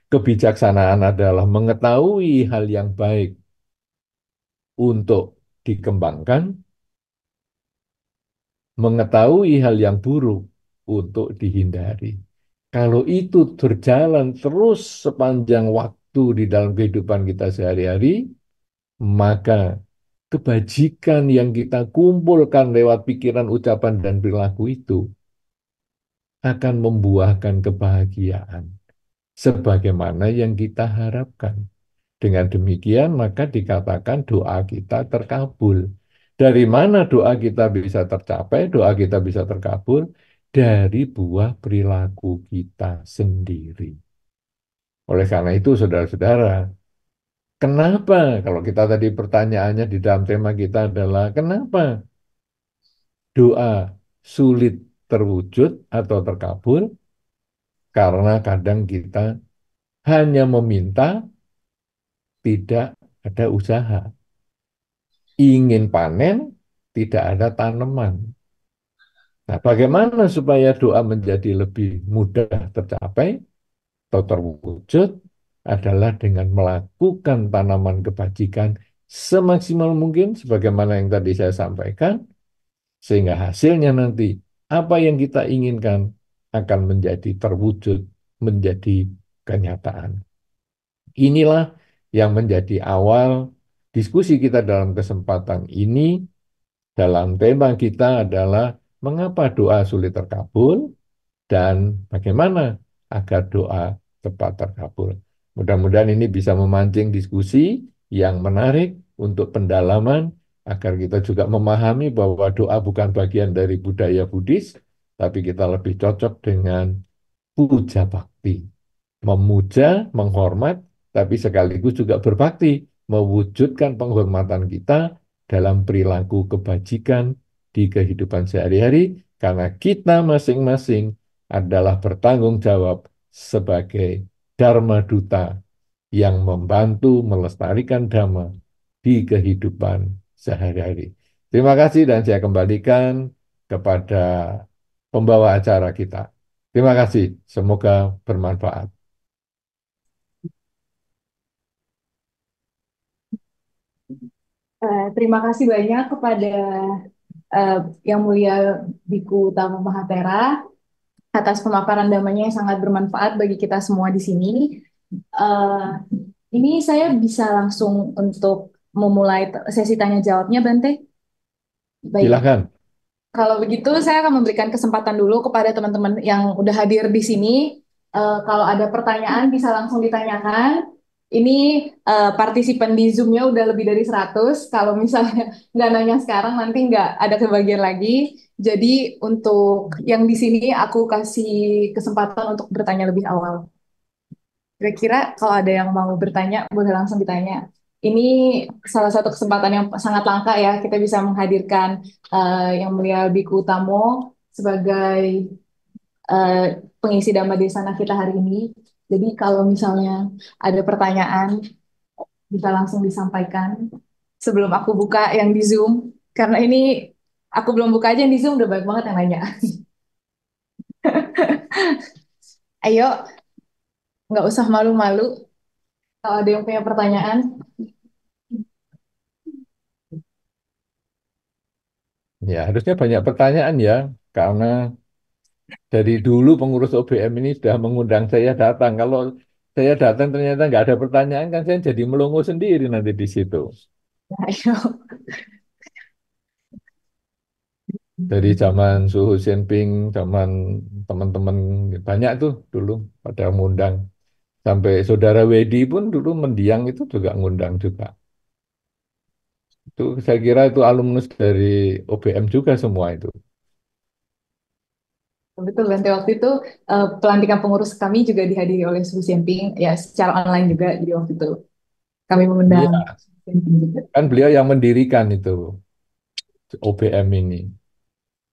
Kebijaksanaan adalah mengetahui hal yang baik untuk dikembangkan, mengetahui hal yang buruk untuk dihindari. Kalau itu berjalan terus sepanjang waktu di dalam kehidupan kita sehari-hari, maka kebajikan yang kita kumpulkan lewat pikiran, ucapan, dan perilaku itu akan membuahkan kebahagiaan sebagaimana yang kita harapkan. Dengan demikian, maka dikatakan doa kita terkabul. Dari mana doa kita bisa tercapai, doa kita bisa terkabul? Dari buah perilaku kita sendiri. Oleh karena itu, saudara-saudara, kenapa kalau kita tadi pertanyaannya di dalam tema kita adalah kenapa doa sulit terwujud atau terkabul? Karena kadang kita hanya meminta, tidak ada usaha. Ingin panen, tidak ada tanaman. Nah, bagaimana supaya doa menjadi lebih mudah tercapai atau terwujud adalah dengan melakukan tanaman kebajikan semaksimal mungkin sebagaimana yang tadi saya sampaikan sehingga hasilnya nanti apa yang kita inginkan akan menjadi terwujud menjadi kenyataan. Inilah yang menjadi awal diskusi kita dalam kesempatan ini dalam tema kita adalah mengapa doa sulit terkabul dan bagaimana agar doa tepat terkabul. Mudah-mudahan ini bisa memancing diskusi yang menarik untuk pendalaman agar kita juga memahami bahwa doa bukan bagian dari budaya Buddhis, tapi kita lebih cocok dengan puja bakti. Memuja, menghormat, tapi sekaligus juga berbakti, mewujudkan penghormatan kita dalam perilaku kebajikan di kehidupan sehari-hari, karena kita masing-masing adalah bertanggung jawab sebagai Dharma Duta yang membantu melestarikan Dhamma di kehidupan sehari-hari. Terima kasih dan saya kembalikan kepada pembawa acara kita. Terima kasih, semoga bermanfaat. Uh, terima kasih banyak kepada uh, Yang Mulia Biku Utama Mahatera atas pemaparan damanya yang sangat bermanfaat bagi kita semua di sini. Uh, ini saya bisa langsung untuk memulai sesi tanya jawabnya, Bante. Baik. Silakan. Kalau begitu, saya akan memberikan kesempatan dulu kepada teman-teman yang udah hadir di sini. Uh, kalau ada pertanyaan bisa langsung ditanyakan. Ini uh, partisipan di Zoom-nya udah lebih dari 100. Kalau misalnya (laughs) nggak nanya sekarang, nanti nggak ada kebagian lagi. Jadi untuk yang di sini aku kasih kesempatan untuk bertanya lebih awal. Kira-kira kalau ada yang mau bertanya, boleh langsung ditanya. Ini salah satu kesempatan yang sangat langka ya, kita bisa menghadirkan uh, yang mulia Biku Utamo sebagai uh, pengisi Dhamma Desana kita hari ini. Jadi kalau misalnya ada pertanyaan, bisa langsung disampaikan sebelum aku buka yang di Zoom. Karena ini aku belum buka aja yang di Zoom, udah banyak banget yang nanya. (laughs) Ayo, nggak usah malu-malu. Kalau ada yang punya pertanyaan. Ya, harusnya banyak pertanyaan ya, karena dari dulu pengurus OBM ini sudah mengundang saya datang. Kalau saya datang ternyata nggak ada pertanyaan, kan saya jadi melongo sendiri nanti di situ. Dari zaman Suhu Jinping, zaman teman-teman banyak tuh dulu pada mengundang. Sampai saudara Wedi pun dulu mendiang itu juga ngundang juga. Itu saya kira itu alumnus dari OBM juga semua itu. Betul, Bante. Waktu itu uh, pelantikan pengurus kami juga dihadiri oleh Su Xianping, ya secara online juga. Jadi waktu itu kami mengundang ya. Kan beliau yang mendirikan itu OBM ini.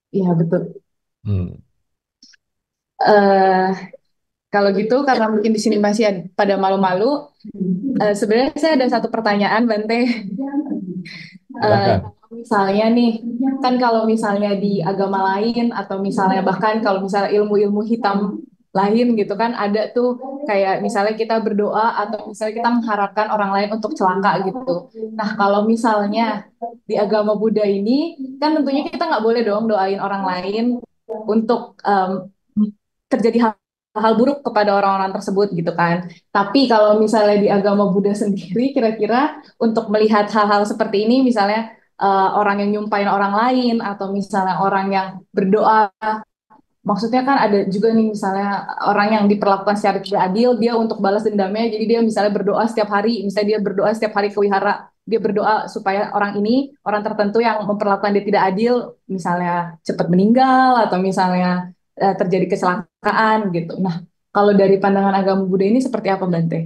Iya, betul. Hmm. Uh, kalau gitu, karena mungkin di sini masih pada malu-malu, uh, sebenarnya saya ada satu pertanyaan, Bante. Silahkan. misalnya nih, kan kalau misalnya di agama lain atau misalnya bahkan kalau misalnya ilmu-ilmu hitam lain gitu kan ada tuh kayak misalnya kita berdoa atau misalnya kita mengharapkan orang lain untuk celaka gitu. Nah, kalau misalnya di agama Buddha ini kan tentunya kita nggak boleh dong doain orang lain untuk em, terjadi hal hal buruk kepada orang-orang tersebut gitu kan. Tapi kalau misalnya di agama Buddha sendiri, kira-kira untuk melihat hal-hal seperti ini, misalnya eh, orang yang nyumpain orang lain atau misalnya orang yang berdoa, maksudnya kan ada juga nih misalnya orang yang diperlakukan secara tidak adil, dia untuk balas dendamnya, jadi dia misalnya berdoa setiap hari, misalnya dia berdoa setiap hari ke wihara, dia berdoa supaya orang ini, orang tertentu yang memperlakukan dia tidak adil, misalnya cepat meninggal atau misalnya eh, terjadi kecelakaan gitu. Nah, kalau dari pandangan agama Buddha ini seperti apa, Bante?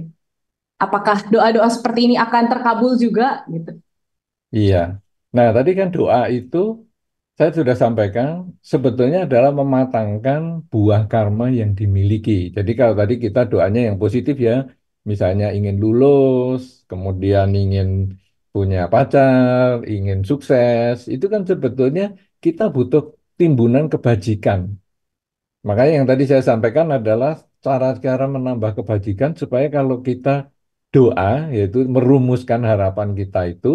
Apakah doa-doa seperti ini akan terkabul juga gitu? Iya. Nah, tadi kan doa itu saya sudah sampaikan sebetulnya adalah mematangkan buah karma yang dimiliki. Jadi kalau tadi kita doanya yang positif ya, misalnya ingin lulus, kemudian ingin punya pacar, ingin sukses, itu kan sebetulnya kita butuh timbunan kebajikan. Makanya yang tadi saya sampaikan adalah cara-cara menambah kebajikan supaya kalau kita doa, yaitu merumuskan harapan kita itu,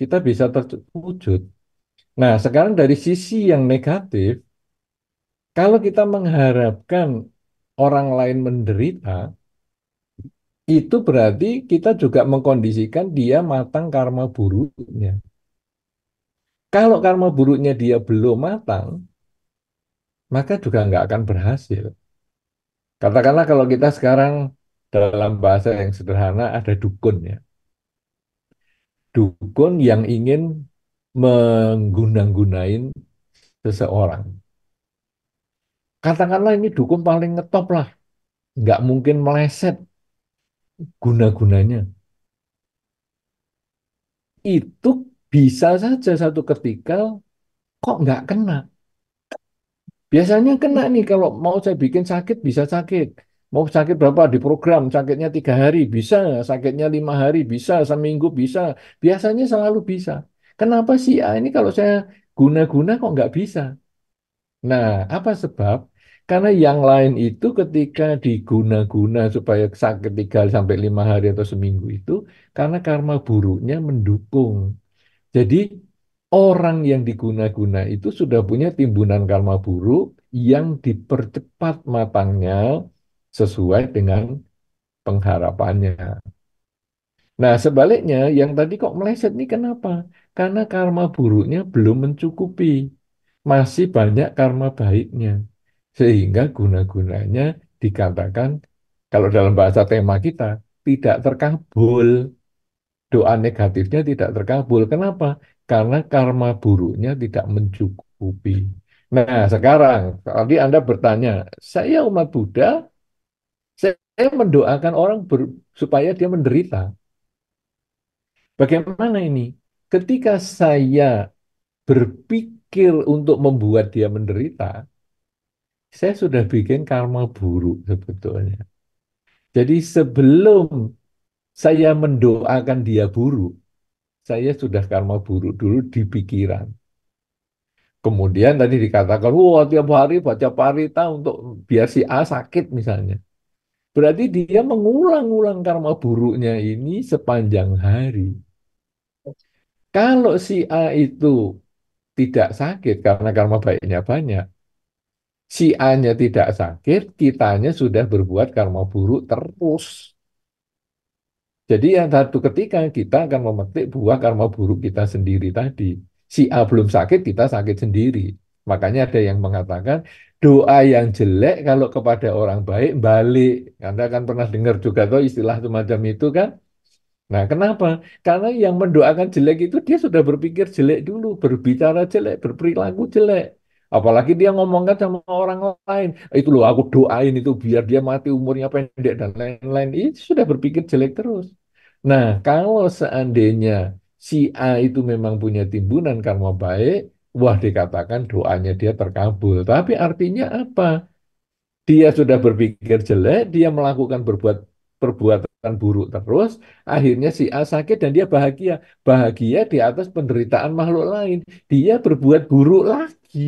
kita bisa terwujud. Nah, sekarang dari sisi yang negatif, kalau kita mengharapkan orang lain menderita, itu berarti kita juga mengkondisikan dia matang karma buruknya. Kalau karma buruknya dia belum matang, maka juga nggak akan berhasil. Katakanlah kalau kita sekarang dalam bahasa yang sederhana ada dukun ya. Dukun yang ingin mengguna-gunain seseorang. Katakanlah ini dukun paling ngetop lah. Nggak mungkin meleset guna-gunanya. Itu bisa saja satu ketika kok nggak kena. Biasanya kena nih kalau mau saya bikin sakit bisa sakit. Mau sakit berapa di program, sakitnya tiga hari bisa, sakitnya lima hari bisa, seminggu bisa. Biasanya selalu bisa. Kenapa sih ah, ini kalau saya guna-guna kok nggak bisa? Nah, apa sebab? Karena yang lain itu ketika diguna-guna supaya sakit tiga sampai lima hari atau seminggu itu, karena karma buruknya mendukung. Jadi orang yang diguna-guna itu sudah punya timbunan karma buruk yang dipercepat matangnya sesuai dengan pengharapannya. Nah, sebaliknya yang tadi kok meleset nih kenapa? Karena karma buruknya belum mencukupi. Masih banyak karma baiknya. Sehingga guna-gunanya dikatakan, kalau dalam bahasa tema kita, tidak terkabul. Doa negatifnya tidak terkabul. Kenapa? Karena karma buruknya tidak mencukupi. Nah, sekarang tadi Anda bertanya, saya umat Buddha, saya mendoakan orang ber- supaya dia menderita. Bagaimana ini? Ketika saya berpikir untuk membuat dia menderita, saya sudah bikin karma buruk sebetulnya. Jadi sebelum saya mendoakan dia buruk, saya sudah karma buruk dulu di pikiran. Kemudian tadi dikatakan, wah tiap hari baca parita untuk biar si A sakit misalnya. Berarti dia mengulang-ulang karma buruknya ini sepanjang hari. Kalau si A itu tidak sakit karena karma baiknya banyak, si A-nya tidak sakit, kitanya sudah berbuat karma buruk terus. Jadi yang satu ketika kita akan memetik buah karma buruk kita sendiri tadi. Si A belum sakit, kita sakit sendiri. Makanya ada yang mengatakan doa yang jelek kalau kepada orang baik balik. Anda kan pernah dengar juga tuh istilah semacam itu kan? Nah, kenapa? Karena yang mendoakan jelek itu dia sudah berpikir jelek dulu, berbicara jelek, berperilaku jelek. Apalagi dia ngomongkan sama orang lain, itu loh aku doain itu biar dia mati umurnya pendek dan lain-lain. Itu sudah berpikir jelek terus. Nah, kalau seandainya si A itu memang punya timbunan karma baik, wah dikatakan doanya dia terkabul. Tapi artinya apa? Dia sudah berpikir jelek, dia melakukan berbuat perbuatan buruk terus, akhirnya si A sakit dan dia bahagia. Bahagia di atas penderitaan makhluk lain. Dia berbuat buruk lagi.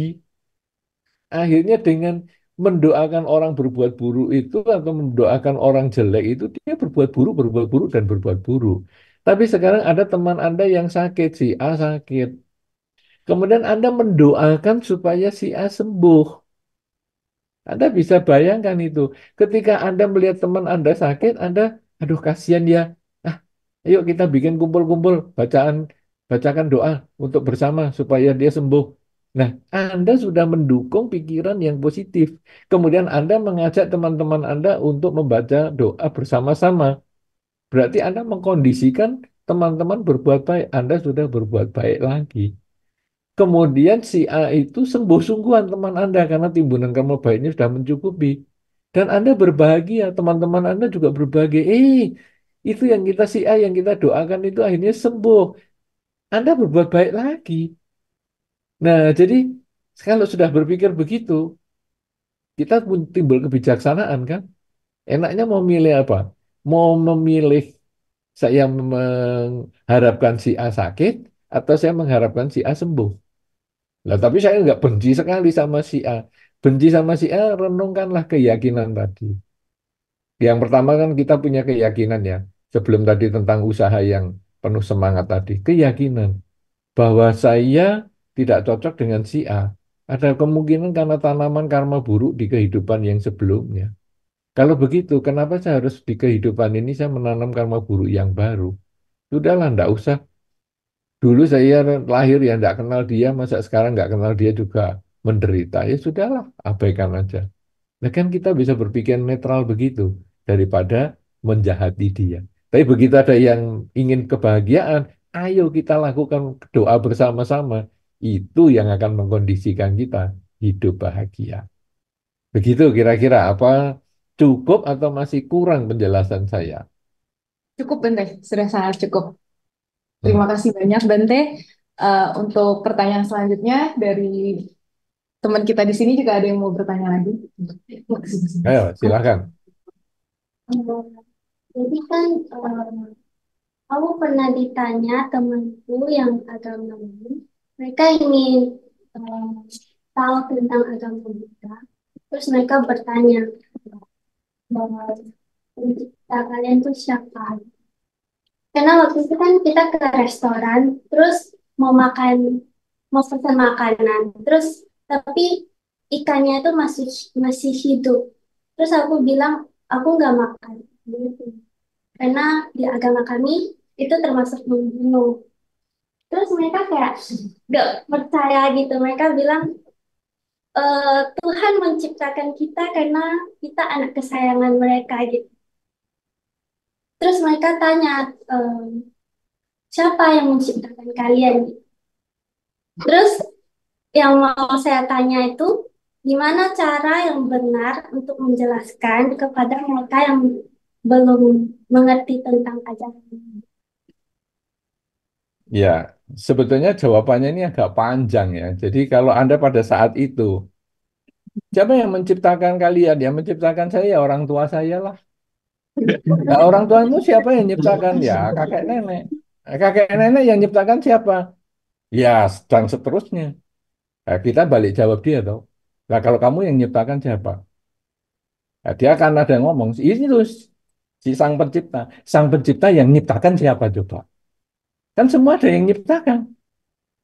Akhirnya dengan mendoakan orang berbuat buruk itu atau mendoakan orang jelek itu dia berbuat buruk, berbuat buruk dan berbuat buruk. Tapi sekarang ada teman Anda yang sakit, si A sakit. Kemudian Anda mendoakan supaya si A sembuh. Anda bisa bayangkan itu. Ketika Anda melihat teman Anda sakit, Anda, aduh kasihan ya. Ah, ayo kita bikin kumpul-kumpul bacaan bacakan doa untuk bersama supaya dia sembuh. Nah, Anda sudah mendukung pikiran yang positif. Kemudian Anda mengajak teman-teman Anda untuk membaca doa bersama-sama. Berarti Anda mengkondisikan teman-teman berbuat baik. Anda sudah berbuat baik lagi. Kemudian si A itu sembuh sungguhan teman Anda karena timbunan karma baiknya sudah mencukupi. Dan Anda berbahagia, teman-teman Anda juga berbahagia. Eh, itu yang kita si A yang kita doakan itu akhirnya sembuh. Anda berbuat baik lagi. Nah, jadi kalau sudah berpikir begitu, kita pun timbul kebijaksanaan kan? Enaknya mau milih apa? Mau memilih saya mengharapkan si A sakit atau saya mengharapkan si A sembuh? Lah, tapi saya nggak benci sekali sama si A. Benci sama si A, renungkanlah keyakinan tadi. Yang pertama kan kita punya keyakinan ya, sebelum tadi tentang usaha yang penuh semangat tadi, keyakinan bahwa saya tidak cocok dengan si A. Ada kemungkinan karena tanaman karma buruk di kehidupan yang sebelumnya. Kalau begitu, kenapa saya harus di kehidupan ini saya menanam karma buruk yang baru? Sudahlah, enggak usah. Dulu saya lahir ya enggak kenal dia, masa sekarang enggak kenal dia juga menderita. Ya sudahlah, abaikan aja. Nah kan kita bisa berpikir netral begitu, daripada menjahati dia. Tapi begitu ada yang ingin kebahagiaan, ayo kita lakukan doa bersama-sama. Itu yang akan mengkondisikan kita hidup bahagia. Begitu kira-kira apa cukup atau masih kurang penjelasan saya? Cukup Bente, sudah sangat cukup. Terima kasih banyak Bente. Uh, untuk pertanyaan selanjutnya dari teman kita di sini juga ada yang mau bertanya lagi. Ayo, silakan. Jadi kan um, aku pernah ditanya temanku yang agama mereka ingin um, tahu tentang agama Buddha. Terus mereka bertanya bahwa pencipta kalian itu siapa? Karena waktu itu kan kita ke restoran, terus mau makan, mau pesan makanan, terus tapi ikannya itu masih masih hidup. Terus aku bilang aku nggak makan, karena di agama kami itu termasuk membunuh. Terus mereka kayak nggak percaya gitu, mereka bilang e, Tuhan menciptakan kita karena kita anak kesayangan mereka gitu. Terus mereka tanya, ehm, siapa yang menciptakan kalian? Terus yang mau saya tanya itu, gimana cara yang benar untuk menjelaskan kepada mereka yang belum mengerti tentang ajaran ini? Ya, sebetulnya jawabannya ini agak panjang ya. Jadi kalau Anda pada saat itu, siapa yang menciptakan kalian? Yang menciptakan saya ya orang tua saya lah. Nah, orang tua itu siapa yang nyiptakan? Ya, kakek nenek. Nah, kakek nenek yang nyiptakan siapa? Ya, dan seterusnya. Nah, kita balik jawab dia tuh. Nah, kalau kamu yang nyiptakan siapa? Nah, dia akan ada ngomong, ini tuh si sang pencipta. Sang pencipta yang nyiptakan siapa coba? Kan semua ada yang nyiptakan.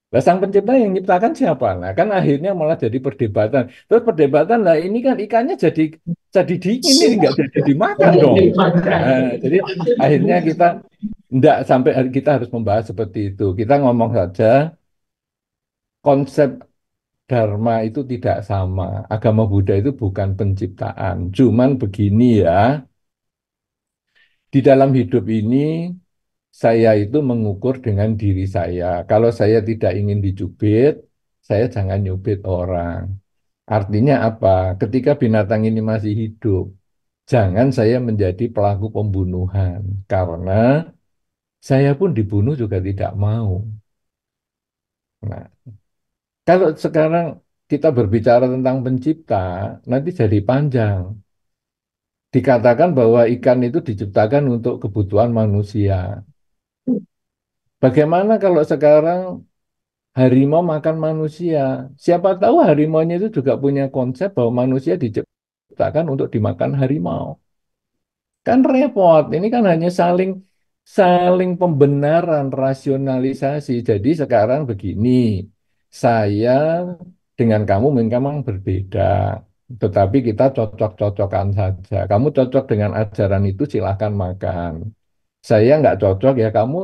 Lah sang pencipta yang nyiptakan siapa? Nah kan akhirnya malah jadi perdebatan. Terus perdebatan lah ini kan ikannya jadi jadi dingin ini nggak jadi dimakan dong. Nah, jadi akhirnya kita enggak sampai kita harus membahas seperti itu. Kita ngomong saja konsep dharma itu tidak sama. Agama Buddha itu bukan penciptaan. Cuman begini ya. Di dalam hidup ini saya itu mengukur dengan diri saya. Kalau saya tidak ingin dicubit, saya jangan nyubit orang. Artinya apa? Ketika binatang ini masih hidup, jangan saya menjadi pelaku pembunuhan. Karena saya pun dibunuh juga tidak mau. Nah, kalau sekarang kita berbicara tentang pencipta, nanti jadi panjang. dikatakan bahwa ikan itu diciptakan untuk kebutuhan manusia. Bagaimana kalau sekarang harimau makan manusia? Siapa tahu harimaunya itu juga punya konsep bahwa manusia diciptakan untuk dimakan harimau. Kan repot. Ini kan hanya saling saling pembenaran, rasionalisasi. Jadi sekarang begini, saya dengan kamu memang berbeda, tetapi kita cocok-cocokan saja. Kamu cocok dengan ajaran itu silahkan makan. Saya nggak cocok ya kamu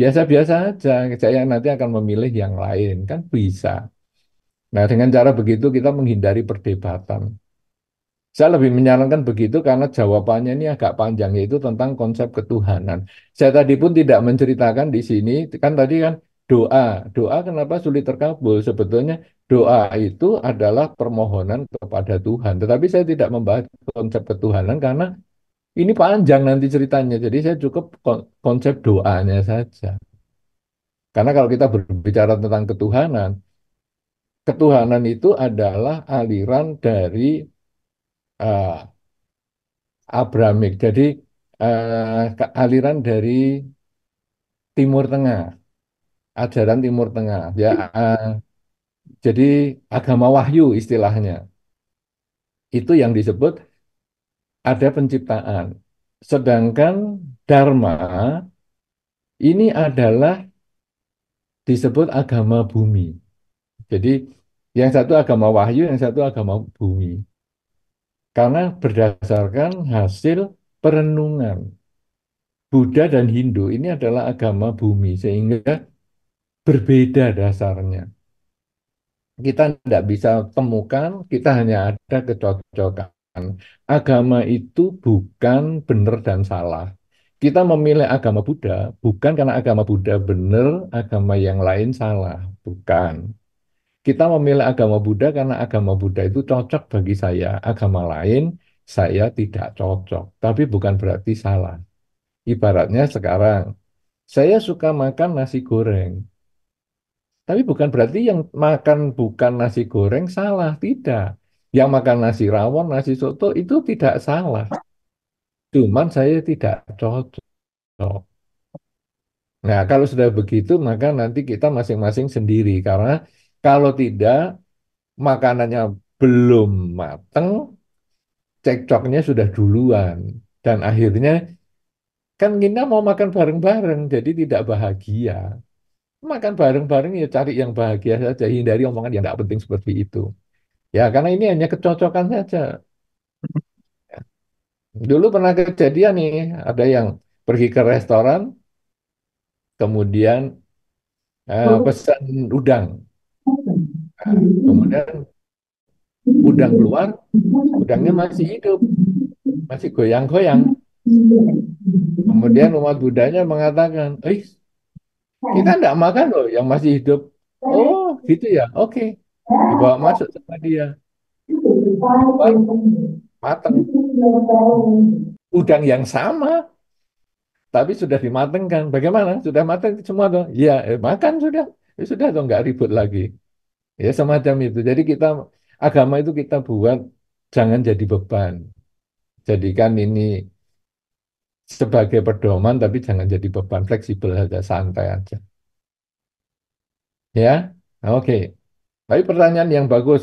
biasa-biasa aja. Saya nanti akan memilih yang lain, kan bisa. Nah, dengan cara begitu kita menghindari perdebatan. Saya lebih menyarankan begitu karena jawabannya ini agak panjang, yaitu tentang konsep ketuhanan. Saya tadi pun tidak menceritakan di sini, kan tadi kan doa. Doa kenapa sulit terkabul? Sebetulnya doa itu adalah permohonan kepada Tuhan. Tetapi saya tidak membahas konsep ketuhanan karena ini panjang nanti ceritanya. Jadi saya cukup konsep doanya saja. Karena kalau kita berbicara tentang ketuhanan, ketuhanan itu adalah aliran dari uh, Abramik. Jadi uh, aliran dari Timur Tengah, ajaran Timur Tengah. Ya, uh, jadi agama wahyu istilahnya. Itu yang disebut ada penciptaan. Sedangkan Dharma ini adalah disebut agama bumi. Jadi yang satu agama wahyu, yang satu agama bumi. Karena berdasarkan hasil perenungan. Buddha dan Hindu ini adalah agama bumi, sehingga berbeda dasarnya. Kita tidak bisa temukan, kita hanya ada kecocokan. Agama itu bukan benar dan salah. Kita memilih agama Buddha bukan karena agama Buddha benar, agama yang lain salah. Bukan. Kita memilih agama Buddha karena agama Buddha itu cocok bagi saya. Agama lain saya tidak cocok. Tapi bukan berarti salah. Ibaratnya sekarang, saya suka makan nasi goreng. Tapi bukan berarti yang makan bukan nasi goreng salah. Tidak. Yang makan nasi rawon, nasi soto itu tidak salah. Cuman saya tidak cocok. Nah, kalau sudah begitu, maka nanti kita masing-masing sendiri. Karena kalau tidak, makanannya belum mateng, cekcoknya sudah duluan. Dan akhirnya, kan kita mau makan bareng-bareng, jadi tidak bahagia. Makan bareng-bareng ya cari yang bahagia saja, hindari omongan yang tidak penting seperti itu. Ya, karena ini hanya kecocokan saja. Dulu pernah kejadian nih, ada yang pergi ke restoran, kemudian uh, pesan udang. Nah, kemudian udang keluar, udangnya masih hidup, masih goyang-goyang. Kemudian umat Budanya mengatakan, eh, kita tidak makan loh yang masih hidup. Oh, gitu ya, oke. Dibawa masuk sama dia. Matang. Udang yang sama, tapi sudah dimatengkan. Bagaimana? Sudah matang semua dong? Iya, eh, makan sudah. Ya, sudah dong, nggak ribut lagi. Ya semacam itu. Jadi kita agama itu kita buat jangan jadi beban. Jadikan ini sebagai pedoman, tapi jangan jadi beban. Fleksibel saja, santai aja. Ya, oke. Okay. Tapi pertanyaan yang bagus.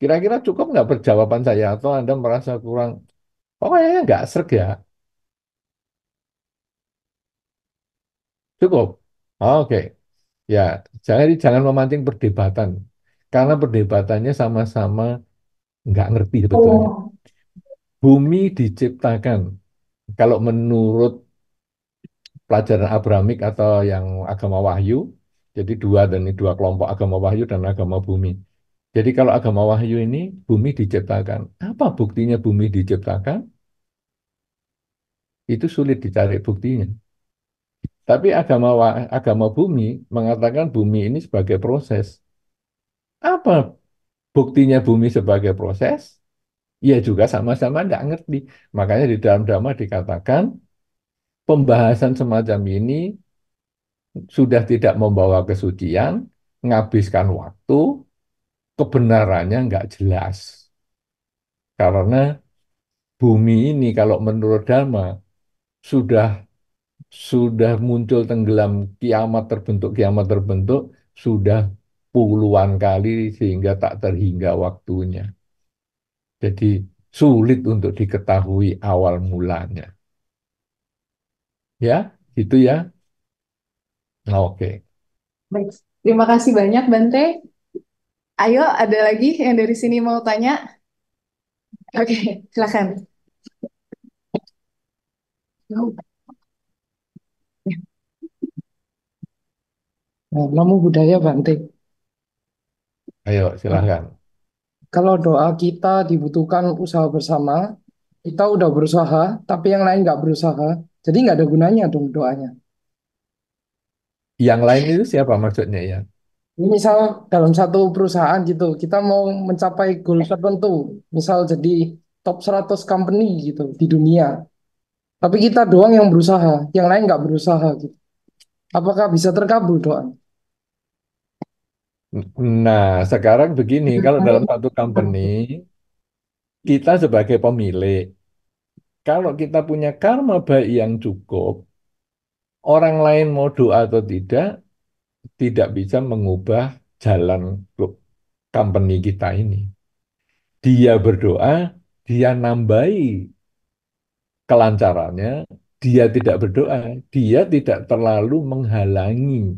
Kira-kira cukup nggak perjawaban saya atau Anda merasa kurang? Oh, kayaknya nggak serg ya. Cukup. Oke. Okay. Ya, jangan jangan memancing perdebatan. Karena perdebatannya sama-sama nggak ngerti sebetulnya. Bumi diciptakan. Kalau menurut pelajaran Abramik atau yang agama Wahyu, jadi dua dan dua kelompok agama Wahyu dan agama Bumi. Jadi kalau agama Wahyu ini bumi diciptakan. Apa buktinya bumi diciptakan? Itu sulit dicari buktinya. Tapi agama agama bumi mengatakan bumi ini sebagai proses. Apa buktinya bumi sebagai proses? Ya juga sama-sama tidak ngerti. Makanya di dalam drama dikatakan pembahasan semacam ini sudah tidak membawa kesucian, menghabiskan waktu, kebenarannya nggak jelas. Karena bumi ini kalau menurut Dhamma sudah sudah muncul tenggelam kiamat terbentuk kiamat terbentuk sudah puluhan kali sehingga tak terhingga waktunya. Jadi sulit untuk diketahui awal mulanya. Ya, gitu ya. Oke. Baik, terima kasih banyak Bante. Ayo, ada lagi yang dari sini mau tanya? Oke, silakan. Nah, namo budaya Bante. Ayo, silahkan. kalau doa kita dibutuhkan usaha bersama, kita udah berusaha, tapi yang lain nggak berusaha, jadi nggak ada gunanya dong doanya. Yang lain itu siapa maksudnya ya? Ini misal dalam satu perusahaan gitu, kita mau mencapai goal tertentu, misal jadi top 100 company gitu di dunia. Tapi kita doang yang berusaha, yang lain nggak berusaha gitu. Apakah bisa terkabul doa? Nah, sekarang begini, kalau dalam satu company, kita sebagai pemilik, kalau kita punya karma baik yang cukup, orang lain mau doa atau tidak, tidak bisa mengubah jalan klub company kita ini. Dia berdoa, dia nambahi kelancarannya, dia tidak berdoa, dia tidak terlalu menghalangi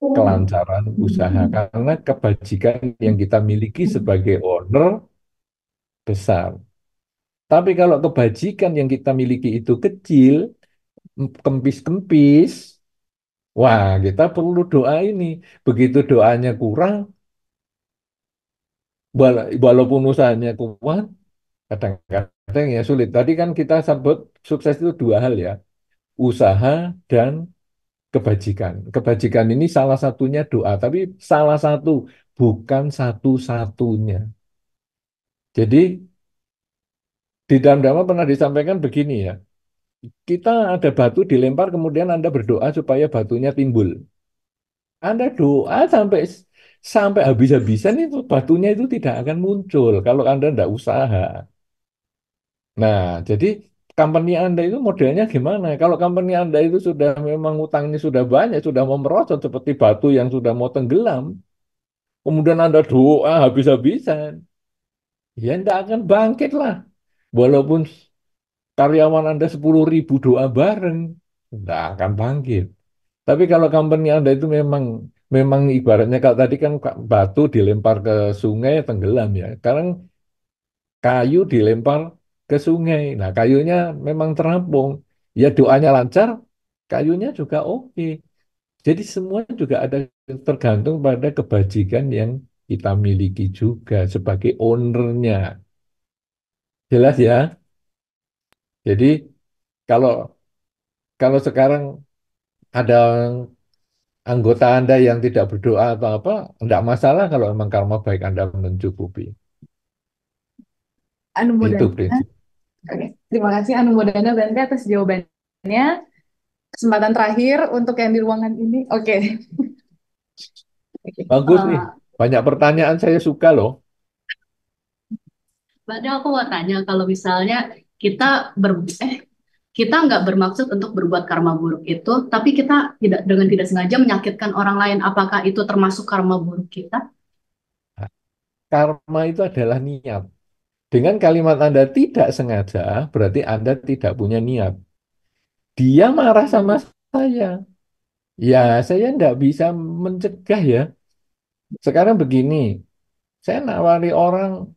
kelancaran usaha karena kebajikan yang kita miliki sebagai owner besar. Tapi kalau kebajikan yang kita miliki itu kecil, kempis-kempis, wah kita perlu doa ini. Begitu doanya kurang, wala- walaupun usahanya kuat, kadang-kadang ya sulit. Tadi kan kita sebut sukses itu dua hal ya, usaha dan kebajikan. Kebajikan ini salah satunya doa, tapi salah satu, bukan satu-satunya. Jadi di dalam Dhamma pernah disampaikan begini ya, kita ada batu dilempar kemudian Anda berdoa supaya batunya timbul. Anda doa sampai sampai habis-habisan itu batunya itu tidak akan muncul kalau Anda tidak usaha. Nah, jadi company Anda itu modelnya gimana? Kalau company Anda itu sudah memang utangnya sudah banyak, sudah mau merosot seperti batu yang sudah mau tenggelam, kemudian Anda doa habis-habisan, ya tidak akan bangkit lah. Walaupun karyawan Anda 10 ribu doa bareng, tidak akan bangkit. Tapi kalau company Anda itu memang memang ibaratnya kalau tadi kan batu dilempar ke sungai tenggelam ya. Sekarang kayu dilempar ke sungai. Nah, kayunya memang terampung. Ya doanya lancar, kayunya juga oke. Jadi semua juga ada tergantung pada kebajikan yang kita miliki juga sebagai ownernya. Jelas ya? Jadi kalau kalau sekarang ada anggota Anda yang tidak berdoa atau apa, enggak masalah kalau memang karma baik Anda mencukupi. Anu Itu Modana. prinsip. Oke, terima kasih Anu Modana Bante atas jawabannya. Kesempatan terakhir untuk yang di ruangan ini. Oke. Oke. (laughs) Bagus nih. Eh, Banyak pertanyaan saya suka loh. Berarti aku mau tanya kalau misalnya kita ber eh kita nggak bermaksud untuk berbuat karma buruk itu, tapi kita tidak dengan tidak sengaja menyakitkan orang lain. Apakah itu termasuk karma buruk kita? Karma itu adalah niat. Dengan kalimat Anda tidak sengaja, berarti Anda tidak punya niat. Dia marah sama saya. Ya, saya tidak bisa mencegah ya. Sekarang begini, saya nawari orang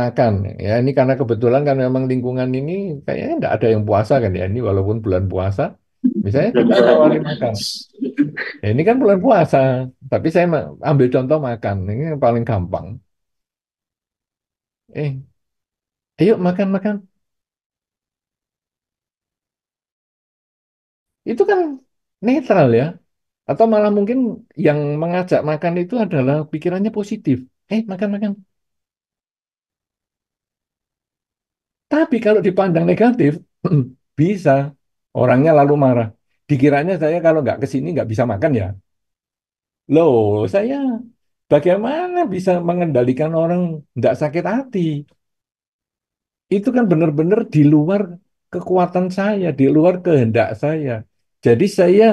makan. Ya, ini karena kebetulan kan memang lingkungan ini kayaknya tidak ada yang puasa kan ya. Ini walaupun bulan puasa, misalnya kita nawari makan. Ya, ini kan bulan puasa, tapi saya ambil contoh makan. Ini yang paling gampang. Eh, ayo makan-makan. Itu kan netral ya. Atau malah mungkin yang mengajak makan itu adalah pikirannya positif. Eh, makan-makan. Tapi kalau dipandang negatif, (clears throat) bisa. Orangnya lalu marah. Dikiranya saya kalau nggak ke sini nggak bisa makan ya. Loh, saya bagaimana bisa mengendalikan orang nggak sakit hati? itu kan benar-benar di luar kekuatan saya, di luar kehendak saya. Jadi saya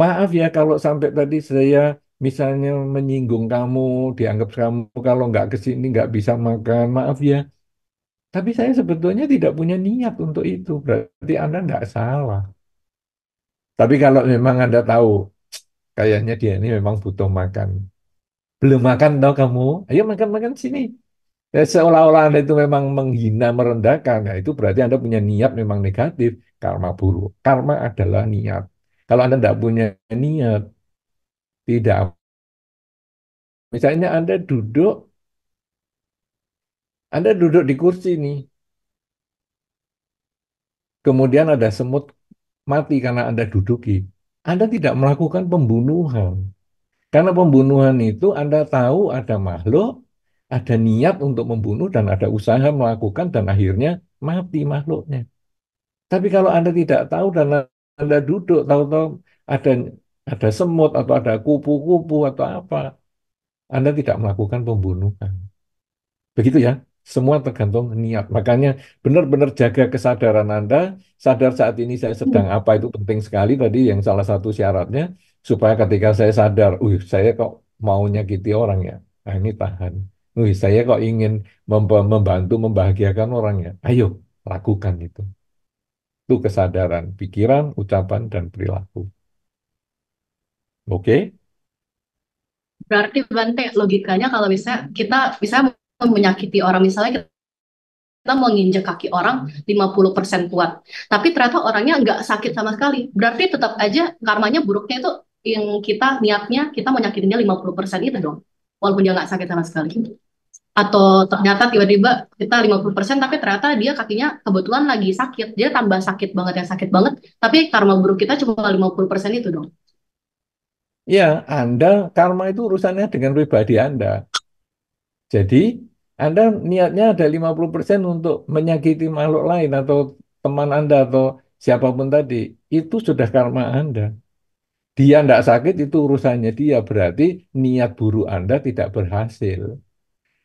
maaf ya kalau sampai tadi saya misalnya menyinggung kamu, dianggap kamu kalau nggak ke sini nggak bisa makan, maaf ya. Tapi saya sebetulnya tidak punya niat untuk itu, berarti Anda nggak salah. Tapi kalau memang Anda tahu, kayaknya dia ini memang butuh makan. Belum makan tau kamu? Ayo makan-makan sini. Ya, seolah-olah Anda itu memang menghina, merendahkan. Nah, itu berarti Anda punya niat memang negatif. Karma buruk. Karma adalah niat. Kalau Anda tidak punya niat, tidak. Misalnya Anda duduk, Anda duduk di kursi nih. Kemudian ada semut mati karena Anda duduki. Anda tidak melakukan pembunuhan. Karena pembunuhan itu Anda tahu ada makhluk, ada niat untuk membunuh dan ada usaha melakukan dan akhirnya mati makhluknya. Tapi kalau Anda tidak tahu dan Anda duduk tahu-tahu ada ada semut atau ada kupu-kupu atau apa, Anda tidak melakukan pembunuhan. Begitu ya. Semua tergantung niat. Makanya benar-benar jaga kesadaran Anda. Sadar saat ini saya sedang apa itu penting sekali tadi yang salah satu syaratnya supaya ketika saya sadar, uh saya kok mau nyakiti orang ya. Nah, ini tahan. Wih, saya kok ingin membantu membahagiakan orang ya. Ayo, lakukan itu. Itu kesadaran pikiran, ucapan, dan perilaku. Oke? Berarti Bante, logikanya kalau bisa kita bisa menyakiti orang misalnya kita mau nginjek kaki orang 50% kuat. Tapi ternyata orangnya nggak sakit sama sekali. Berarti tetap aja karmanya buruknya itu yang kita niatnya kita mau nyakitinnya 50% itu dong. Walaupun dia nggak sakit sama sekali. Atau ternyata tiba-tiba kita 50% tapi ternyata dia kakinya kebetulan lagi sakit. Dia tambah sakit banget yang sakit banget. Tapi karma buruk kita cuma 50% itu dong. Ya, Anda karma itu urusannya dengan pribadi Anda. Jadi, Anda niatnya ada 50% untuk menyakiti makhluk lain atau teman Anda atau siapa pun tadi. Itu sudah karma Anda. Dia tidak sakit itu urusannya dia. Berarti niat buruk Anda tidak berhasil.